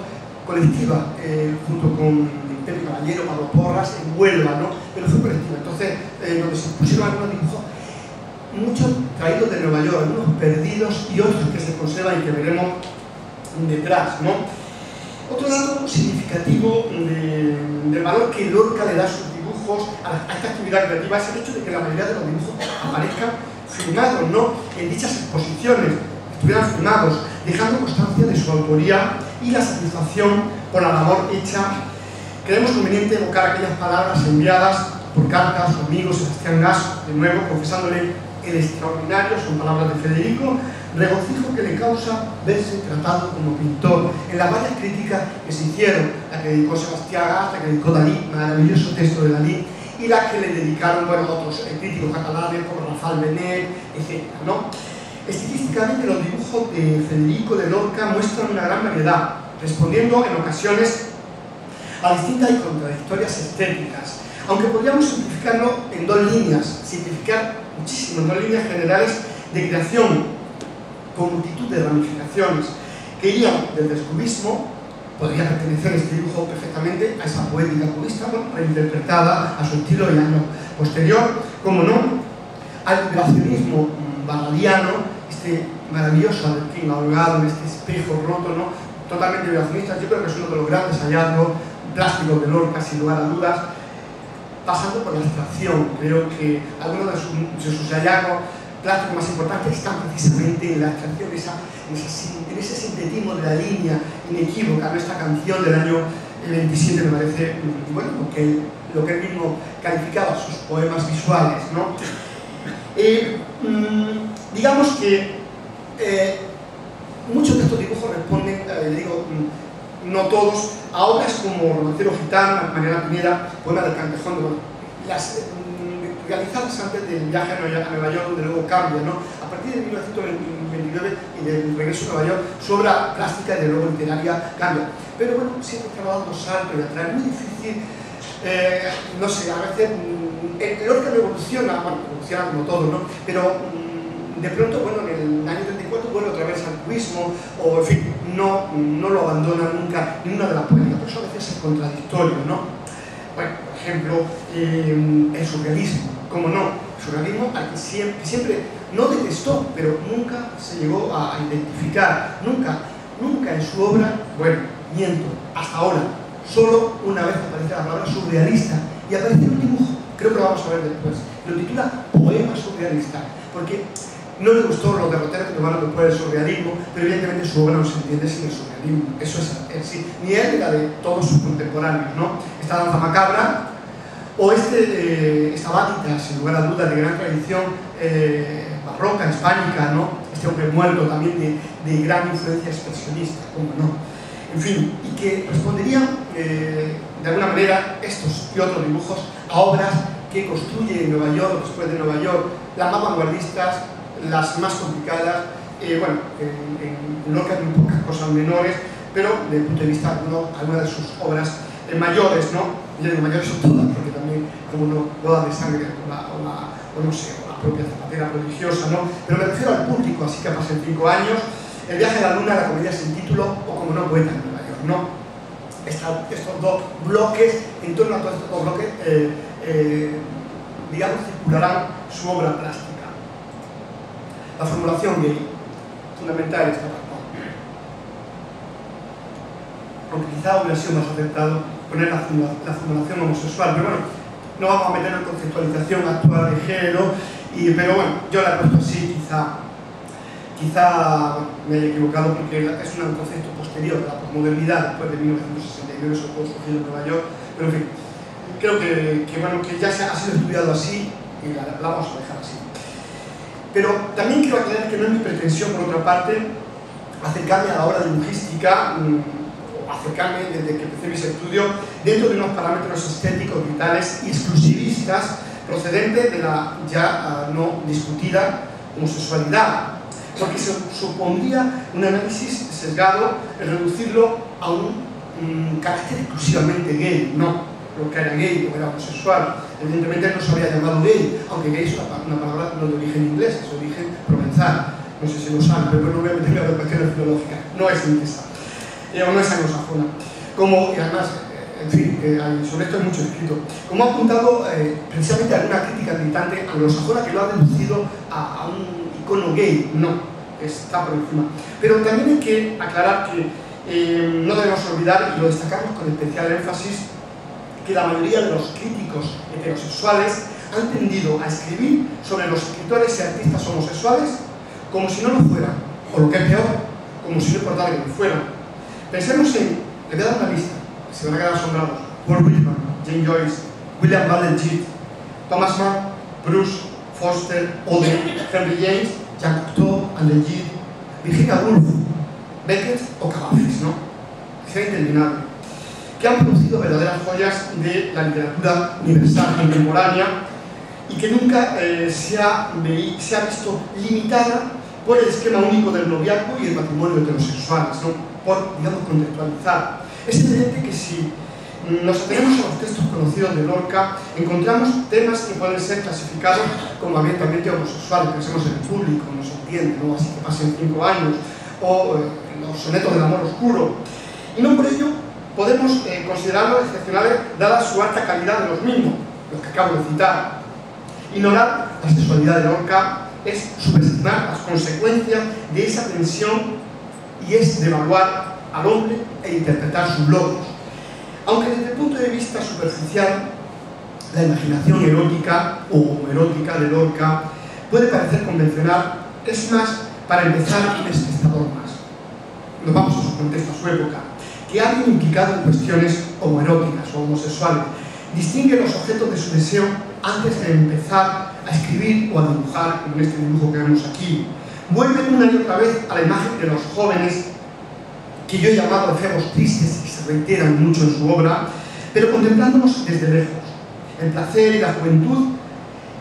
colectiva, eh, junto con Pedro Caballero, Pablo Porras, en Huelva, ¿no? Pero fue colectiva. Entonces, eh, donde se pusieron algunos dibujos, muchos traídos de Nueva York, algunos perdidos y otros que se conservan y que veremos detrás, ¿no? Otro dato significativo del de valor que Lorca le da a sus dibujos, a, a, esta actividad creativa, es el hecho de que la mayoría de los dibujos aparezcan firmados, ¿no? En dichas exposiciones, estuvieran firmados, dejando constancia de su autoría y la satisfacción por la labor hecha. Creemos conveniente evocar aquellas palabras enviadas por carta a su amigo Sebastián Gas, de nuevo confesándole el extraordinario, son palabras de Federico, regocijo que le causa verse tratado como pintor en las varias críticas que se hicieron, la que dedicó Sebastián Gas, la que dedicó Dalí, maravilloso texto de Dalí, y las que le dedicaron bueno, otros críticos catalanes como Rafael Benet, etc. ¿no? Estilísticamente los dibujos de Federico de Lorca muestran una gran variedad, respondiendo en ocasiones a distintas y contradictorias estéticas, aunque podríamos simplificarlo en dos líneas, simplificar muchísimo, en dos líneas generales de creación, con multitud de ramificaciones, que irían desde el cubismo, podría pertenecer este dibujo perfectamente a esa poética cubista, reinterpretada a su estilo y año posterior, como no, al creacionismo baladiano, este maravilloso Adelquín ahogado en este espejo roto, ¿no? totalmente vibracionista. Yo creo que es uno de los grandes hallazgos plásticos de Lorca, sin lugar a dudas, pasando por la abstracción. Creo que algunos de sus, de hallazgos plásticos más importantes están precisamente en la abstracción, esa, en, esa, en, ese sintetismo de la línea inequívoca, esta canción del año el 27 me parece, bueno, que, lo que él mismo calificaba, sus poemas visuales, ¿no? Eh, mm, digamos que eh, muchos de estos dibujos responden, eh, digo, mm, no todos, a obras como Romancero Gitano, Mariana Pineda, Poema del Cantejón, las realizadas antes del viaje a Nueva York, donde luego cambia, ¿no? A partir de 1929 y del regreso a Nueva York, su obra plástica y de luego literaria cambia. Pero bueno, siempre está dando salto y atrás, muy difícil, eh, no sé, a veces mm, el orden evoluciona, bueno, evoluciona como todo, ¿no? Pero mm, de pronto, bueno, en el año 34 vuelve otra vez al cubismo, o en fin, no, no lo abandona nunca ninguna de las poéticas, por eso a veces es contradictorio, ¿no? Bueno, por ejemplo, eh, el surrealismo como no, surrealismo al que siempre, siempre no detestó, pero nunca se llegó a identificar, nunca, nunca en su obra, bueno, miento, hasta ahora, solo una vez aparece la palabra surrealista y aparece un dibujo, creo que lo vamos a ver después, lo titula Poema Surrealista, porque no le gustó los derroteros que tomaron después del surrealismo, pero evidentemente su obra no se entiende sin el surrealismo, eso es en sí, ni él ni la de todos sus contemporáneos, ¿no? Esta danza macabra, o este, eh, esta bátita, sin lugar a dudas, de gran tradición eh, barroca, hispánica, ¿no? este hombre muerto también de, gran influencia expresionista, como no. En fin, y que responderían eh, de alguna manera estos y otros dibujos a obras que construye en Nueva York, después de Nueva York, las más vanguardistas, las más complicadas, bueno, en, en, hay muy pocas cosas menores, pero desde el punto de vista de algunas de sus obras mayores, ¿no? Y de mayores son todas, porque también como uno boda de sangre o, la, o, la, o no sé, o la propia zapatera prodigiosa, ¿no? Pero me refiero al público, así que pasen cinco años, El viaje a la luna, la comedia sin título, o como no cuenta en Nueva York, ¿no? estos dos bloques, en torno a todos estos dos bloques, eh, eh, digamos, circularán su obra plástica. La formulación gay, fundamental esta. Aunque quizá hubiera sido más aceptado poner la, la formulación homosexual, pero bueno, no vamos a meter en conceptualización actual de género, y, pero bueno, yo la he puesto así, quizá, quizá me haya equivocado porque es un concepto posterior la posmodernidad, después de 1969, eso pudo surgir en Nueva York, pero en fin, creo que, bueno, que ya se ha sido estudiado así y la, vamos a dejar. Pero también quiero aclarar que no es mi pretensión, por otra parte, acercarme a la obra de logística o acercarme desde que empecé mis estudios dentro de unos parámetros estéticos vitales exclusivistas procedentes de la ya uh, no discutida homosexualidad, porque se supondría un análisis sesgado en reducirlo a un, un carácter exclusivamente gay, no lo que era gay o era homosexual. Evidentemente no se había llamado gay, aunque gay es una, una palabra no de origen inglés, es de origen provenzal. No sé si lo saben, pero no voy a meter en la cuestiones filológicas. No es inglesa, eh, o no es anglosajona. Como, y además, en fin, eh, sobre esto hay mucho escrito. Como ha apuntado eh, precisamente alguna crítica militante anglosajona que lo ha reducido a, a, un icono gay, no, está por encima. Pero también hay que aclarar que eh, no debemos olvidar, y lo destacamos con especial énfasis, que la mayoría de los críticos heterosexuales han tendido a escribir sobre los escritores y artistas homosexuales como si no lo fueran, o lo que es peor, como si no importara que lo fueran. Pensemos en, le voy a dar una lista, se van a quedar asombrados. Paul Whitman, Jane Joyce, William Butler Yeats, Thomas Mann, Bruce, Foster, Oden, Henry James, Jacques Cousteau, André Gide, Virginia Woolf, Beckett o Cavafis, ¿no? Es interminable. Que han producido verdaderas joyas de la literatura universal contemporánea y que nunca eh, se, ha, se ha visto limitada por el esquema único del noviazgo y el matrimonio heterosexuales, ¿no? por, digamos, contextualizar es evidente que si nos atenemos a los textos conocidos de Lorca, encontramos temas que pueden ser clasificados como abiertamente homosexuales, pensemos en el público, no se entiende, ¿no? así que pasen cinco años, o eh, los sonetos del amor oscuro. Y no por ello podemos eh, considerarlos excepcionales dada su alta calidad de los mismos, los que acabo de citar. Ignorar la sexualidad de Lorca es subestimar las consecuencias de esa tensión y es devaluar al hombre e interpretar sus logros. Aunque desde el punto de vista superficial, la imaginación erótica o erótica de Lorca puede parecer convencional, es más, para empezar, un espectador más. Nos vamos a su contexto, a su época. Que alguien implicado en cuestiones homoeróticas o homosexuales distingue los objetos de su deseo antes de empezar a escribir o a dibujar, como en este dibujo que vemos aquí. Vuelve una y otra vez a la imagen de los jóvenes que yo he llamado efebos tristes y se reiteran mucho en su obra, pero contemplándonos desde lejos. El placer y la juventud,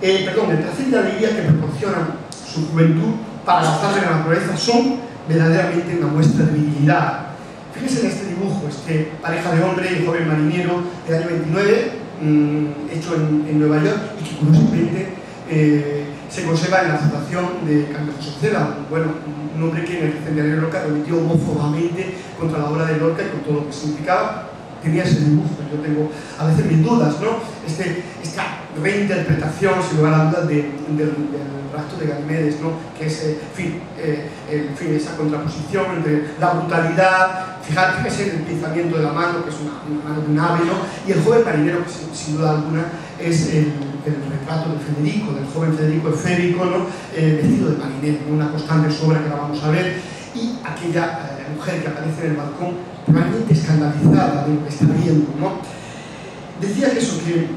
eh, perdón, el placer y la alegría que proporcionan su juventud para gozar de la naturaleza son verdaderamente una muestra de virilidad. Fíjense en este dibujo, este pareja de hombre y joven marinero del año 29, mmm, hecho en, en, Nueva York y que curiosamente eh, se conserva en la situación de Carlos José bueno, un hombre que en el centenario de Lorca remitió homófobamente contra la obra de Lorca y con todo lo que significaba. Tenía ese dibujo, yo tengo a veces mis dudas, ¿no? Este, esta reinterpretación, sin lugar a dudas, de, del, del rastro de Ganimedes, ¿no? que es eh, fin, eh, en fin, esa contraposición entre la brutalidad, fijar, fíjese el pensamiento de la mano, que es una, mano de un ave, ¿no? y el joven marinero, que sin, duda alguna es el, retrato de Federico, del joven Federico eférico, ¿no? eh, vestido de marinero, una constante sobra que la vamos a ver, y aquella eh, mujer que aparece en el balcón, probablemente escandalizada de lo que está viendo. ¿no? Decía eso, que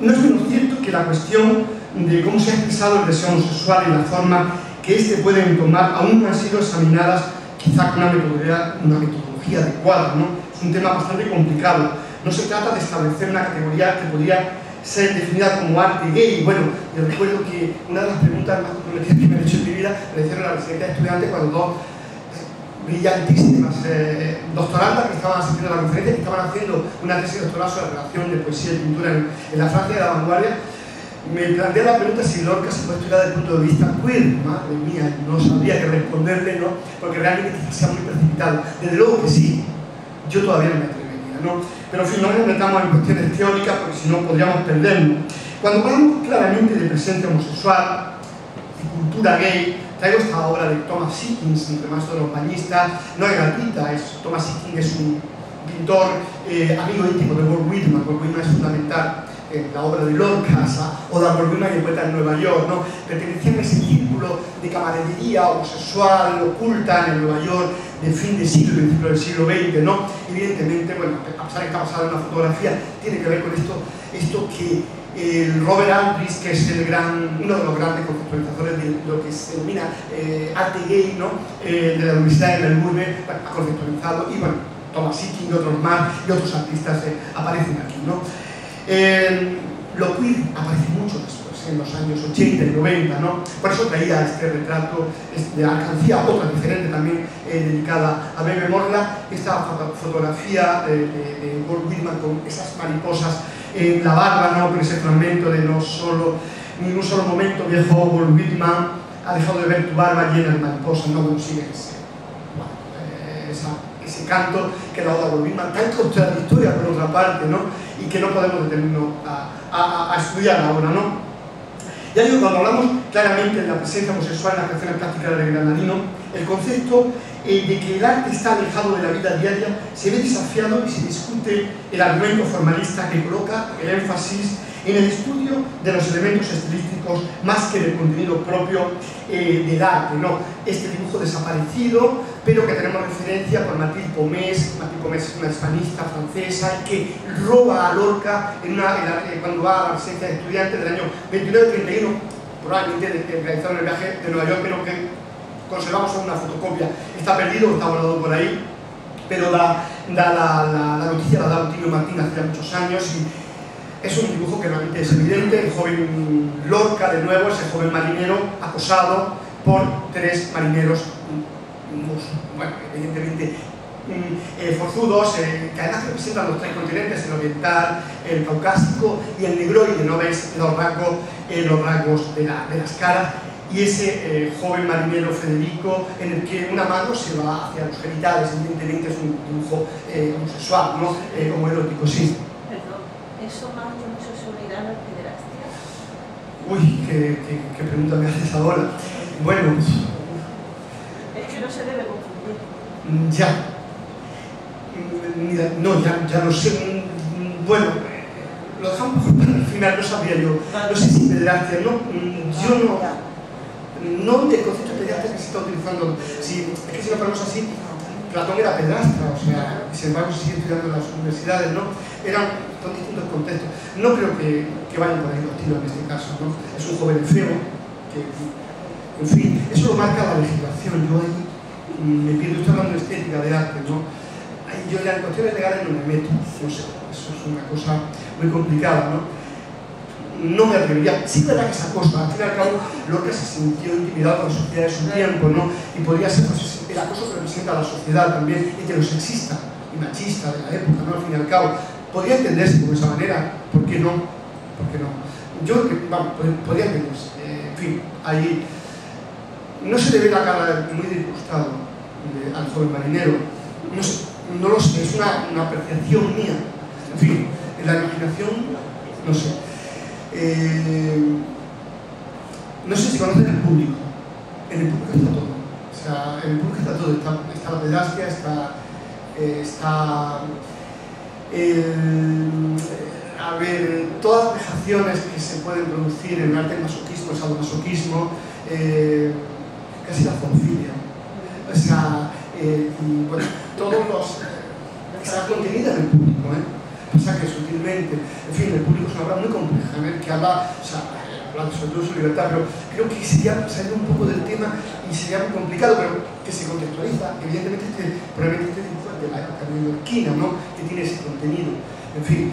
no es menos cierto que la cuestión de cómo se ha expresado el deseo homosexual y la forma que éste puede tomar aún no han sido examinadas quizá con una metodología, una metodología adecuada. ¿no? Es un tema bastante complicado. No se trata de establecer una categoría que podría ser definida como arte gay. Bueno, yo recuerdo que una de las preguntas más comprometidas que me han hecho en mi vida me hicieron a la residencia de estudiantes cuando dos brillantísimas eh, doctorandas que estaban asistiendo a la conferencia, que estaban haciendo una tesis doctoral sobre la relación de poesía y pintura en, en la Francia de la vanguardia, me plantea la pregunta si Lorca se puede estudiar desde el punto de vista queer. Madre mía, no sabría qué responderle, ¿no? Porque realmente quizás sea muy precipitado. Desde luego que sí, yo todavía no me atrevería, ¿no? Pero en fin, no nos metamos en cuestiones teóricas porque si no podríamos perdernos. Cuando hablamos claramente de presente homosexual, de cultura gay, traigo esta obra de Thomas Hickins, entre más de los bañistas, no es gratuita, es, Thomas Hickins es un pintor eh, amigo íntimo de Walt Whitman, Walt Whitman es fundamental en la obra de Lorca, o de que encuentra en Nueva York, ¿no? pertenecían a ese círculo de camaradería homosexual oculta en Nueva York de fin de siglo, principio del siglo XX, ¿no? Evidentemente, bueno, a pesar de que está basado en una fotografía, tiene que ver con esto, esto que el Robert Aldrich, que es el gran, uno de los grandes conceptualizadores de lo que se denomina eh, arte gay, ¿no? Eh, de la Universidad de Melbourne, ha conceptualizado, y bueno, Thomas Sitkin y otros más, y otros artistas eh, aparecen aquí, ¿no? Eh, lo queer aparece mucho después, en los años 80 y 90, ¿no? Por eso traía este retrato de alcancía, otra diferente también, eh, dedicada a Bebe Morla, esta fotografía de, de, Walt Whitman con esas mariposas en la barba, ¿no? Con ese fragmento de no solo, ni un solo momento viejo Walt Whitman ha dejado de ver tu barba llena de mariposas, no consigues bueno, eh, ese canto que la oda Walt Whitman, tan contradictoria por otra parte, ¿no? y que no podemos detenernos a estudiar ahora, ¿no? Ya digo, cuando hablamos claramente de la presencia homosexual en las canciones plásticas del granadino, el concepto eh, de que el arte está alejado de la vida diaria se ve desafiado y se discute el argumento formalista que coloca el énfasis en el estudio de los elementos estilísticos más que del contenido propio eh, del arte. ¿no? Este dibujo desaparecido, pero que tenemos referencia por Mathilde Pomés, Mathilde Pomés es una hispanista francesa que roba a Lorca en una, en la, eh, cuando va a la residencia de estudiantes del año 29-31, probablemente realizado en el viaje de Nueva York, pero que conservamos una fotocopia. Está perdido, está guardado por ahí, pero da la, la, la, noticia la da Eutilio Martín hace muchos años y es un dibujo que realmente es evidente, el joven Lorca de nuevo, ese joven marinero acosado por tres marineros evidentemente eh, forzudos, eh, que además representan los tres continentes, el oriental, el caucásico y el negroide, ¿no ves los rasgos, eh, los rasgos de, la, de, las caras? Y ese eh, joven marinero Federico, en el que una mano se va hacia los genitales, evidentemente es un dibujo homosexual, ¿no? como erótico, sí. ¿Eso más de homosexualidad no es pederastia? Uy, qué, qué, qué pregunta me haces ahora. Bueno, es que no se debe confundir. Ya. No, ya, ya no sé. Bueno, lo dejamos <laughs> para el final, no sabía yo. No sé si pederastia, no. Yo no. No del concepto de pederastia que se está utilizando. Si, es que si lo ponemos así, Platón era pedrastra, o sea, sin embargo se sigue estudiando en las universidades, ¿no? Eran son distintos contextos. No creo que, que vayan por ahí los tiros en este caso, ¿no? Es un joven feo, que, en fin, eso lo marca la legislación. Yo ahí me pierdo, estoy hablando de estética, de arte, ¿no? Yo ya en cuestiones legales no me meto, no sé, eso es una cosa muy complicada, ¿no? no me atrevería. Sí, verdad que esa cosa, al fin y al cabo, Lorca se sintió intimidado por la sociedad de su tiempo, ¿no? Y podría ser, pues, el acoso que representa a la sociedad también, heterosexista y machista de la época, ¿no? Al fin y al cabo, podría entenderse de esa manera, ¿por qué no? ¿Por qué no? Yo vamos, podría entenderse. Eh, en fin, ahí no se le ve la cara muy disgustado al joven marinero. No, sé, no lo sé, es una, una apreciación mía. En fin, en la imaginación, no sé. Eh, no sé si conocen el público. En el público está todo. O sea, en el público está todo. Está, la pedastia, está, eh, está a ver, todas las vejaciones que se pueden producir en arte masoquismo, sadomasoquismo, eh, casi la zoofilia. O sea, eh, y bueno, todos los... está contenida en el público, ¿eh? Pasa que sutilmente, en fin, el público es una obra muy compleja, ¿eh? que habla, o sea, hablando sobre todo su libertad, pero creo que sería salir un poco del tema y sería muy complicado, pero que se contextualiza, evidentemente este, probablemente este de la época neoyorquina, ¿no? que tiene ese contenido, en fin.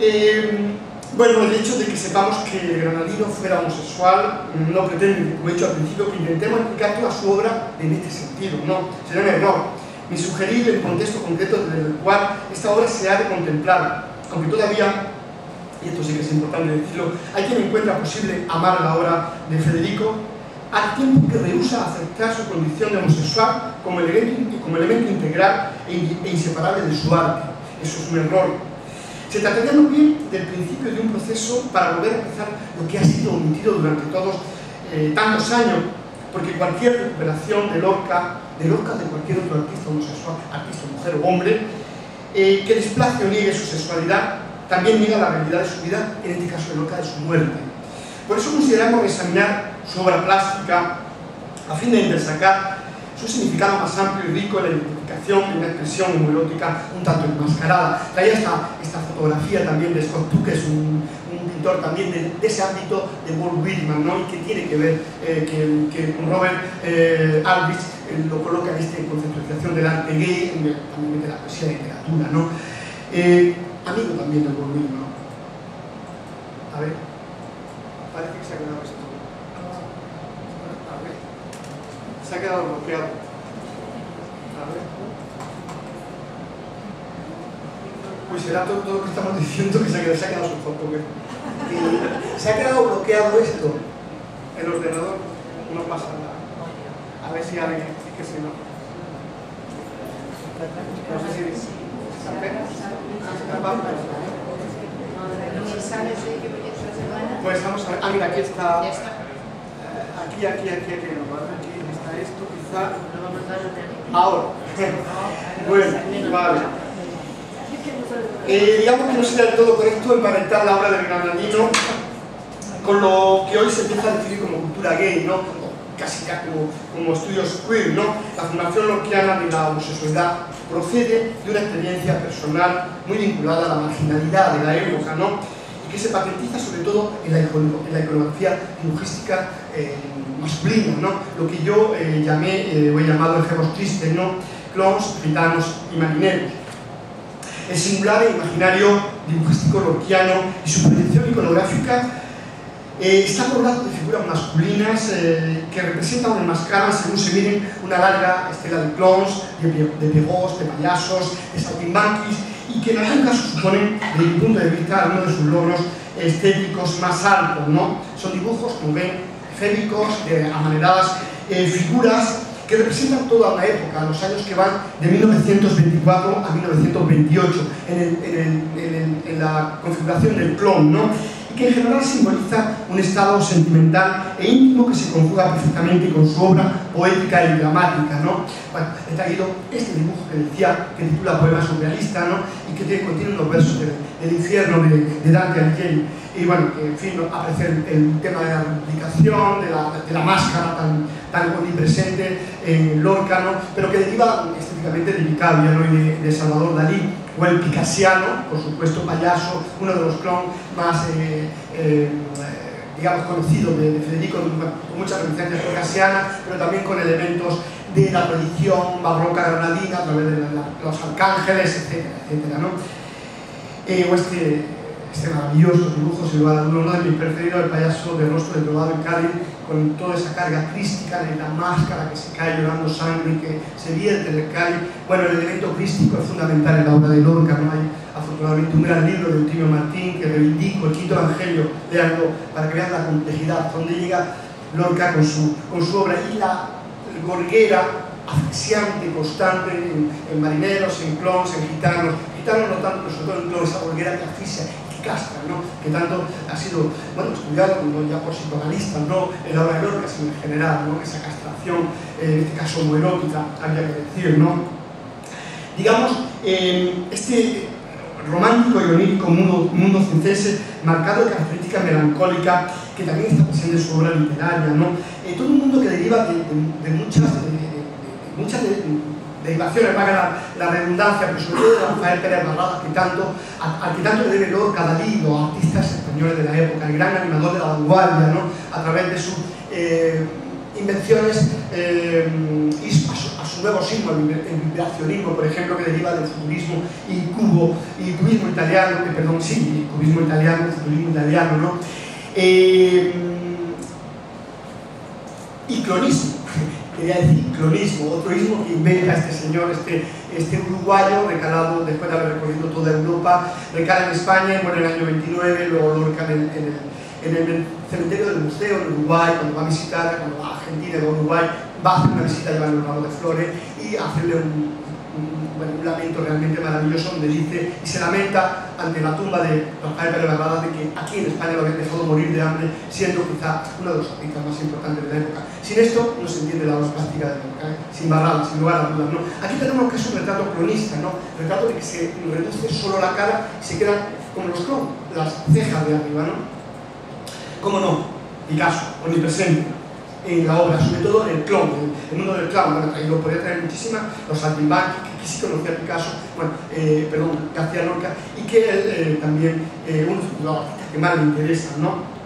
Eh, bueno, el hecho de que sepamos que el granadino fuera homosexual no pretende, como he dicho al principio, que intentemos explicar toda su obra en este sentido, no, sería un error, ni sugerir el contexto concreto desde el cual esta obra se ha de contemplar, aunque todavía y esto sí que es importante decirlo, hay quien encuentra posible amar la obra de Federico al tiempo que rehúsa aceptar su condición de homosexual como elemento, como elemento integral e, e inseparable de su arte. Eso es un error. Se trataría más bien del principio de un proceso para volver a empezar lo que ha sido omitido durante todos eh, tantos años, porque cualquier recuperación de Lorca, de Lorca de cualquier otro artista homosexual, artista, mujer o hombre, eh, que desplace o niegue su sexualidad, también niega la realidad de su vida, en este caso de Lorca, de su muerte. Por eso consideramos examinar su obra plástica a fin de intersacar su significado más amplio y rico en la identificación, en una expresión homoerótica un tanto enmascarada. Traía esta, esta fotografía también de Scott Tuck, que es un, pintor también de, ese ámbito de Walt Whitman, ¿no? y que tiene que ver eh, que, que, Robert eh, eh, lo coloca en esta conceptualización del arte gay, también de la poesía y literatura. ¿no? Eh, amigo también de Walt Whitman. ¿no? A ver, parece que se ha quedado esto. se ha quedado bloqueado. A ver. Pues será todo, lo que estamos diciendo que se ha quedado, se ha quedado se ha quedado bloqueado esto. El ordenador no pasa nada. A ver si alguien que si no. No sé si apenas. Pues vamos a ver. Ah, mira, aquí está. Aquí, aquí, aquí, aquí. aquí esto quizá ahora. <laughs> bueno, vale. Eh, digamos que no sería del todo correcto emparentar la obra del granadino con lo que hoy se empieza a definir como cultura gay, ¿no? casi como, como estudios queer, ¿no? La formación lorquiana de la homosexualidad procede de una experiencia personal muy vinculada a la marginalidad de la época, ¿no? Que se patentiza sobre todo en la, en la iconografía dibujística eh, masculino, ¿no? lo que yo eh, llamé, eh, o he llamado ejemplos tristes, ¿no? clones, gitanos y marineros. El singular e imaginario dibujístico lorquiano y su proyección iconográfica eh, está poblado de figuras masculinas eh, que representan o enmascaran, según se miren, una larga estela de clones, de, de pegos, de payasos, de saltimbanquis, y que en algún caso suponen, desde mi punto de vista, uno de sus logros estéticos más altos. ¿no? Son dibujos, como ven, féricos, de amaneradas eh, figuras que representan toda una época, los años que van de 1924 a 1928, en, el, en, el, en la configuración del clon, ¿no? Que en general simboliza un estado sentimental e íntimo que se conjuga perfectamente con su obra poética y dramática. ¿no? He traído este dibujo que decía, que titula Poema Surrealista, ¿no? y que contiene unos versos del infierno de, de Dante Alighieri y bueno, que en fin, aparece el, tema de la replicación, de la, de la máscara tan, tan omnipresente en Lorca, ¿no? pero que deriva estéticamente de Vicavia ¿no? y de, Salvador Dalí, o el Picassiano, por supuesto, payaso, uno de los clones más, eh, eh, digamos, conocidos de, Federico, con muchas referencias picasianas, pero también con elementos de la tradición barroca granadina, a través de los arcángeles, etcétera, etcétera ¿no? Eh, este, este maravilloso dibujo, sin lugar a uno de mis preferidos, el payaso de rostro de Trovado en Cádiz, con toda esa carga crística de la máscara que se cae llorando sangre y que se vierte en el Cádiz. Bueno, el elemento crístico es fundamental en la obra de Lorca, ¿no? Hay afortunadamente un gran libro de Eutimio Martín que reivindico el quinto evangelio, leanlo para que vean la complejidad, donde llega Lorca con su, con su obra y la gorguera asfixiante, constante en, marineros, en clones, en gitanos, gitanos no tanto, pero sobre todo en clones, esa gorguera que asfixia ¿no? que tanto ha sido bueno, estudiado no ya por psicoanalistas, no en la obra de Lorca, sino en general, ¿no? esa castración, eh, en este caso homoerótica, había que decir. ¿no? Digamos, eh, este romántico y onírico mundo, mundo marcado de característica melancólica que también está presente en su obra literaria. ¿no? Eh, todo un mundo que deriva de, de, muchas, de, muchas derivaciones, valga la, la, redundancia, pero sobre todo Rafael Pérez Barrada, que tanto, al que tanto le debe Lorca, Dalí, los artistas españoles de la época, el gran animador de la vanguardia, ¿no? a través de sus eh, invenciones eh, y a su, a nuevo signo, el vibracionismo, por ejemplo, que deriva del futurismo y cubo, y cubismo italiano, que, perdón, sí, cubismo italiano, futurismo italiano, ¿no? Eh, y clonismo quería decir clonismo, otro ismo que inventa este señor, este, este uruguayo, recalado después de haber recorrido toda Europa, recala en España, muere en el año 29, luego lo recala en, el, en, el, cementerio del museo en Uruguay, cuando va a visitar, cuando va a Argentina, va a Uruguay, va a hacer una visita, llevar un ramo de flores y hacerle un, un, lamento realmente maravilloso donde dice y se lamenta ante la tumba de Rafael Pérez Barrada de que aquí en España lo habían dejado morir de hambre, siendo quizá uno de los artistas más importantes de la época. Sin esto no se entiende la obra plástica de la época, ¿eh? sin Barrada, sin lugar a dudas. ¿no? Aquí tenemos que es un retrato cronista, ¿no? retrato de que se reduce solo la cara y se quedan como los clones, las cejas de arriba. ¿no? ¿Cómo no? Picasso, omnipresente en la obra, sobre todo el clon, el, mundo del clown, bueno, lo podría traer muchísimas, los saltimbanquis, que, que sí conocía Picasso, bueno, eh, perdón, García Lorca, y que él eh, también, eh, uno de los que más le interesa, ¿no?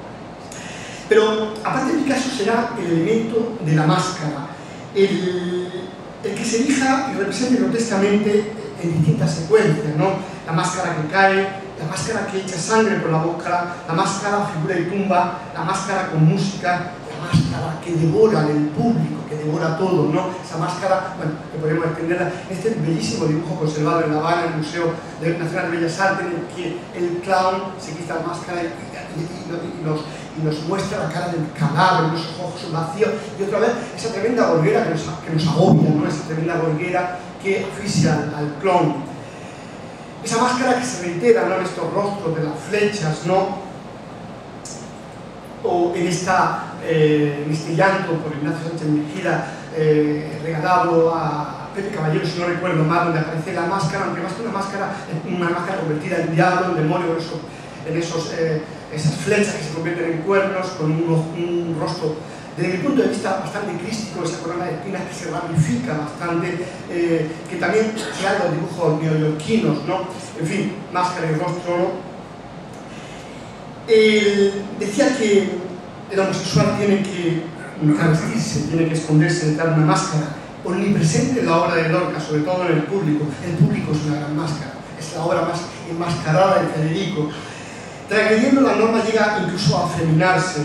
Pero aparte de Picasso será el elemento de la máscara, el, el que se elija y represente grotescamente en distintas secuencias, ¿no? La máscara que cae, la máscara que echa sangre por la boca, la máscara figura y tumba, la máscara con música, máscara que devora el público, que devora todo, ¿no? Esa máscara, bueno, que podemos extenderla en este bellísimo dibujo conservado en La Habana, en el Museo Nacional de Bellas Artes, en el que el clown se quita la máscara y, nos, muestra la cara del cadáver, los ojos vacíos, y otra vez esa tremenda gorguera que nos, que nos agobia, ¿no? Esa tremenda gorguera que asfixia al, al clown. Esa máscara que se reitera ¿no? en estos rostros de las flechas, ¿no? O en, esta, eh, este llanto por Ignacio Sánchez Mejida eh, regalado a Pepe Caballero, si no recuerdo mal, donde aparece la máscara, aunque más que una máscara, una máscara convertida en diablo, en demonio, en, esos, eh, esas flechas que se convierten en cuernos, con un, rostro desde mi punto de vista bastante crístico, esa corona de espinas que se ramifica bastante, que también se los dibujos neoyorquinos, ¿no? En fin, máscara y rostro, él decía que el homosexual tiene que travestirse, tiene que esconderse detrás de una máscara omnipresente en la obra de Lorca, sobre todo en el público. El público es una gran máscara, es la obra más enmascarada de Federico. Transgrediendo la norma llega incluso a afeminarse,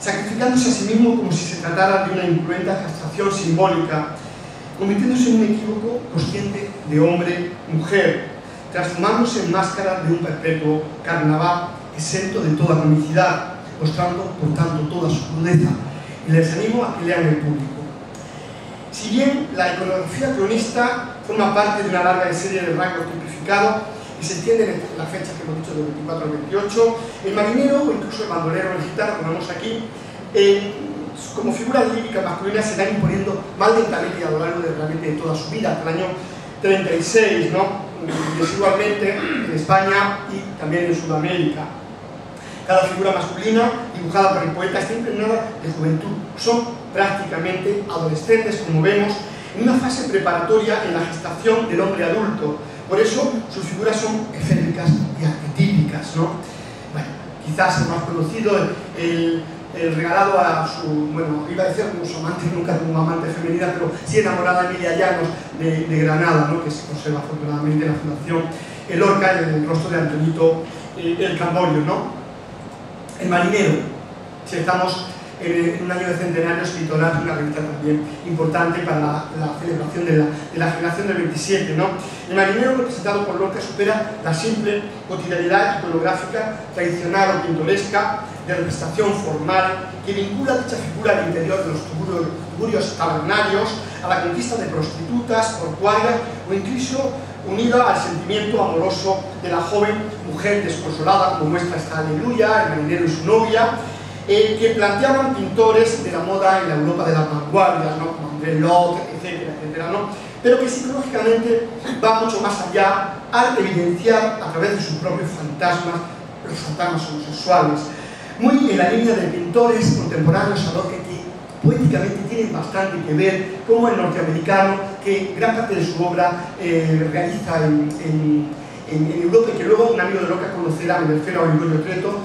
sacrificándose a sí mismo como si se tratara de una incruenta castración simbólica, convirtiéndose en un equívoco consciente de hombre-mujer, transformándose en máscara de un perpetuo carnaval exento de toda comicidad, mostrando, por tanto, toda su crudeza. Y les animo a que lean el público. Si bien la iconografía cronista forma parte de una larga serie de rasgos tipificados, que se entienden en las fechas que hemos dicho del 24 al 28. El marinero o incluso el bandolero, el gitano, como vemos aquí, eh, como figuras líricas masculinas se están imponiendo más lentamente y a lo largo de, realmente de toda su vida, hasta el año 36, ¿no? desigualmente en España y también en Sudamérica. Cada figura masculina dibujada por el poeta está impregnada de juventud. Son prácticamente adolescentes, como vemos, en una fase preparatoria en la gestación del hombre adulto. Por eso sus figuras son efémicas y arquetípicas. ¿no? Bueno, quizás el más conocido, el, regalado a su, bueno, iba a decir como su amante, <laughs> nunca como amante femenina, pero sí enamorada Emilia Llanos de, de Granada, ¿no? que se conserva afortunadamente en la Fundación El Orca, en el rostro de Antonito eh, el Camborio. ¿no? El marinero, si estamos en un año de centenario escritoral, una revista también importante para la, la celebración de la, de la, generación del 27. ¿no? El marinero representado por Lorca supera la simple cotidianidad iconográfica, tradicional o pintoresca de representación formal que vincula dicha figura al interior de los tuburios tabernarios, a la conquista de prostitutas, portuarias o incluso unida al sentimiento amoroso de la joven mujer desconsolada, como esta aleluya, el marinero y su novia, eh, que planteaban pintores de la moda en la Europa de las vanguardias, ¿no? como André Lot, etcétera, etcétera, ¿no? pero que psicológicamente va mucho más allá al evidenciar a través de sus propios fantasmas, los fantasmas homosexuales, muy en la línea de pintores contemporáneos a lo que poéticamente tienen bastante que ver, como el norteamericano, que gran parte de su obra eh, realiza en, en, en, Europa y que luego un amigo de Loca conocerá, me refiero a Gregorio Prieto,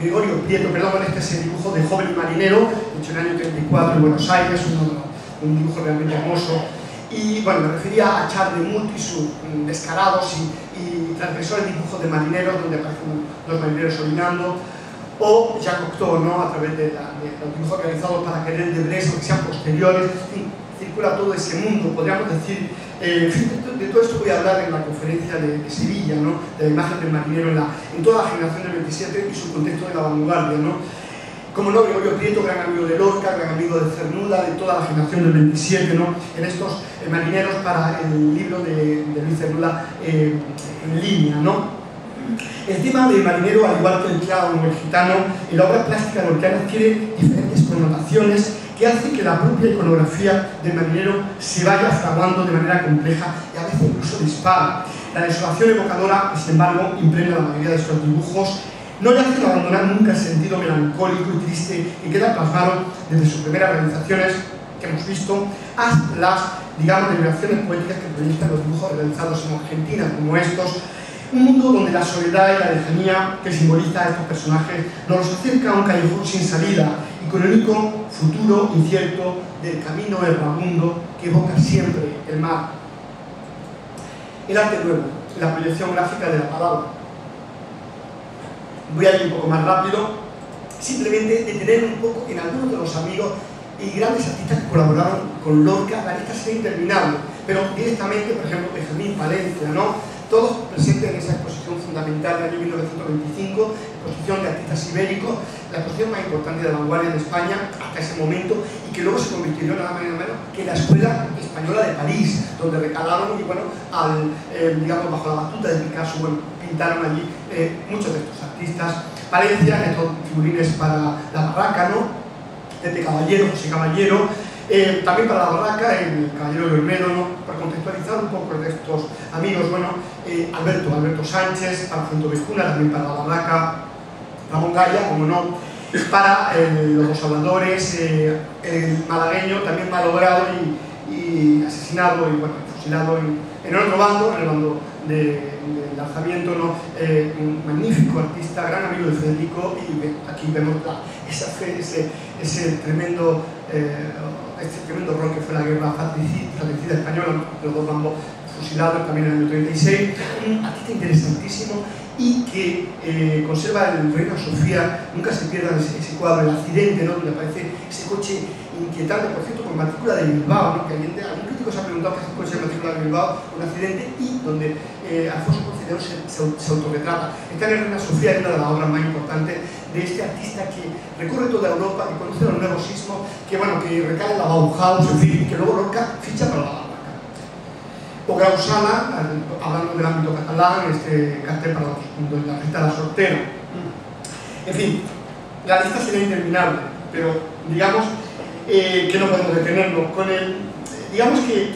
Gregorio Prieto, perdón, este es el dibujo de joven marinero, hecho en el año 34 en Buenos Aires, un, un dibujo realmente hermoso, y bueno, me refería a Charles de Multi, sus descarados y, y transgresores dibujos de marineros, donde aparecen los marineros orinando, o Jacques Cocteau, ¿no? a través de, la, de los dibujos realizados para querer de Brest, que sean posteriores, en circula todo ese mundo, podríamos decir, eh, de, todo esto voy a hablar en la conferencia de, de Sevilla, ¿no? de la imagen del marinero en, la, en, toda la generación del 27 y su contexto de la vanguardia. ¿no? Como no, Gregorio Prieto, gran amigo de Lorca, gran amigo de Cernuda, de toda la generación del 27, ¿no? en estos eh, marineros para el libro de, de Luis Cernuda eh, en línea. ¿no? El tema del marinero, al igual que el clown o el gitano, en la obra plástica norteana adquiere diferentes connotaciones que hacen que la propia iconografía del marinero se vaya fraguando de manera compleja y a veces incluso dispara. La desolación evocadora, sin embargo, impregna la mayoría de estos dibujos no le hacen abandonar nunca el sentido melancólico y triste que queda plasmado desde sus primeras realizaciones que hemos visto hasta las, digamos, revelaciones poéticas que proyectan los dibujos realizados en Argentina, como estos un mundo donde la soledad y la lejanía que simboliza a estos personajes nos acerca a un callejón sin salida único futuro incierto del camino errabundo que evoca siempre el mar. El arte nuevo, la proyección gráfica de la palabra. Voy a ir un poco más rápido, simplemente detener un poco en algunos de los amigos y grandes artistas que colaboraron con Lorca, la lista sería interminable, pero directamente, por ejemplo, Benjamín Palencia, ¿no? todos presentes en esa exposición fundamental del año 1925, exposición de artistas ibéricos, la exposición más importante de la vanguardia de España hasta ese momento y que luego se convirtió nada más menos que la Escuela Española de París, donde recalaron y bueno, al, eh, digamos, bajo la batuta de Picasso, bueno, pintaron allí eh, muchos de estos artistas. Valencia, estos figurines para la barraca, ¿no? Pepe Caballero, José Caballero, eh, también para la barraca, el caballero de Olmedo, ¿no? para contextualizar un poco estos amigos, bueno, Alberto, Alberto Sánchez, para Vizcuna, también para la barraca, Ramón Gaya, como no, para eh, los dos habladores, eh, el malagueño también malogrado y, y, asesinado y bueno, fusilado en, otro bando, en el bando de, lanzamiento. Eh, un magnífico artista, gran amigo de Federico y aquí vemos la, ese, tremendo eh, este tremendo rol que fue la guerra fratricida española, los dos bandos fusilados también en el año 36, un artista interesantísimo y que eh, conserva el Reina Sofía, nunca se pierda ese, cuadro, el accidente, ¿no? donde aparece ese coche inquietante, por cierto, con matrícula de Bilbao, ¿no? que alguien, algún crítico se ha preguntado qué es el coche de matrícula de Bilbao, un accidente y donde eh, Alfonso Concelero se, se, se autorretrata. Está en el Reina Sofía, es una de las obras más importantes de este artista que recorre toda Europa, que conoce los nuevos sismos, que bueno, que recae en la Bauhaus, que luego Lorca ficha para la. O Grau Sala, hablando del ámbito catalán, este cartel para los la fiesta de la sortera. En fin, la lista sería interminable, pero digamos eh, que no podemos detenerlo. Con el, digamos que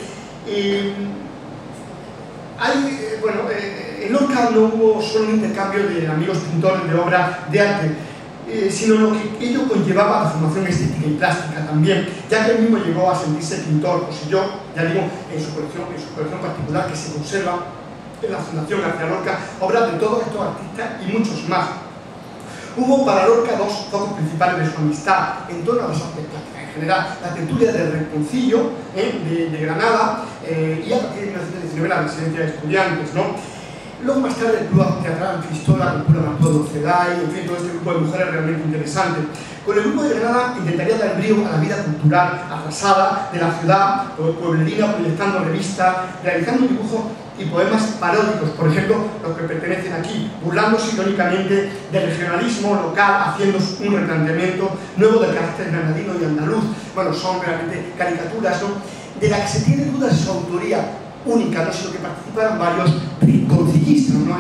eh, hay, eh, bueno, en Lorca no hubo solo un intercambio de amigos pintores de obra de arte, sino lo que ello conllevaba la formación estética y plástica también, ya que él mismo llegó a sentirse pintor, si yo, ya digo, en su colección, en su colección particular que se conserva en la Fundación García Lorca, obras de todos estos artistas y muchos más. Hubo para Lorca dos focos principales de su amistad en torno a las artes plásticas. En general, la tertulia del Reconcilio eh, de, Granada eh, y a partir de 1919 la residencia de estudiantes. ¿no? Luego más tarde el Club Teatral Cristola, el Club Arturo Cedai, en fin, todo este grupo de mujeres realmente interesante. Con el grupo de Granada intentaría dar brío a la vida cultural arrasada de la ciudad pueblerina, proyectando revistas, realizando dibujos y poemas paródicos, por ejemplo, los que pertenecen aquí, burlándose irónicamente del regionalismo local, haciendo un replanteamiento nuevo del carácter granadino y andaluz. Bueno, son realmente caricaturas, ¿no? De la que se tiene dudas de su autoría única, no sino que participaron varios concillistas, ¿no?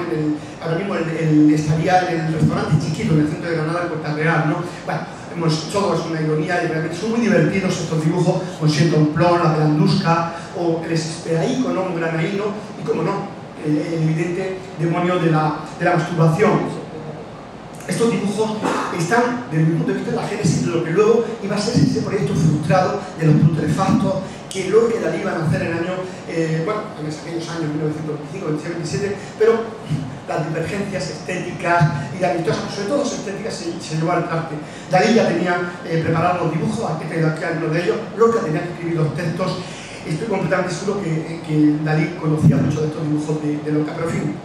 ahora mismo el, estaría en el restaurante chiquito en el centro de Granada, en Puerta Real, ¿no? Bueno, hemos, todo es una ironía y realmente son muy divertidos estos dibujos con Siento Plon, la Pelandusca o el Esperaico, ¿no? Un granaíno y, como no, el, evidente demonio de la, de la masturbación. Estos dibujos están, desde mi punto de vista, en la génesis de lo que luego iba a ser ese proyecto frustrado de los putrefactos que lo que Dalí iban a hacer en el año, eh, bueno, en aquellos años, 1925, 27, pero las divergencias estéticas y las amistosas, sobre todo estéticas, se, se llevó al traste. Dalí ya tenía eh, preparados los dibujos, aquí tengo aquí algunos de ellos, Lorca tenía que escribir los textos, estoy completamente seguro que, que Dalí conocía mucho de estos dibujos de, de Lorca, pero en fin,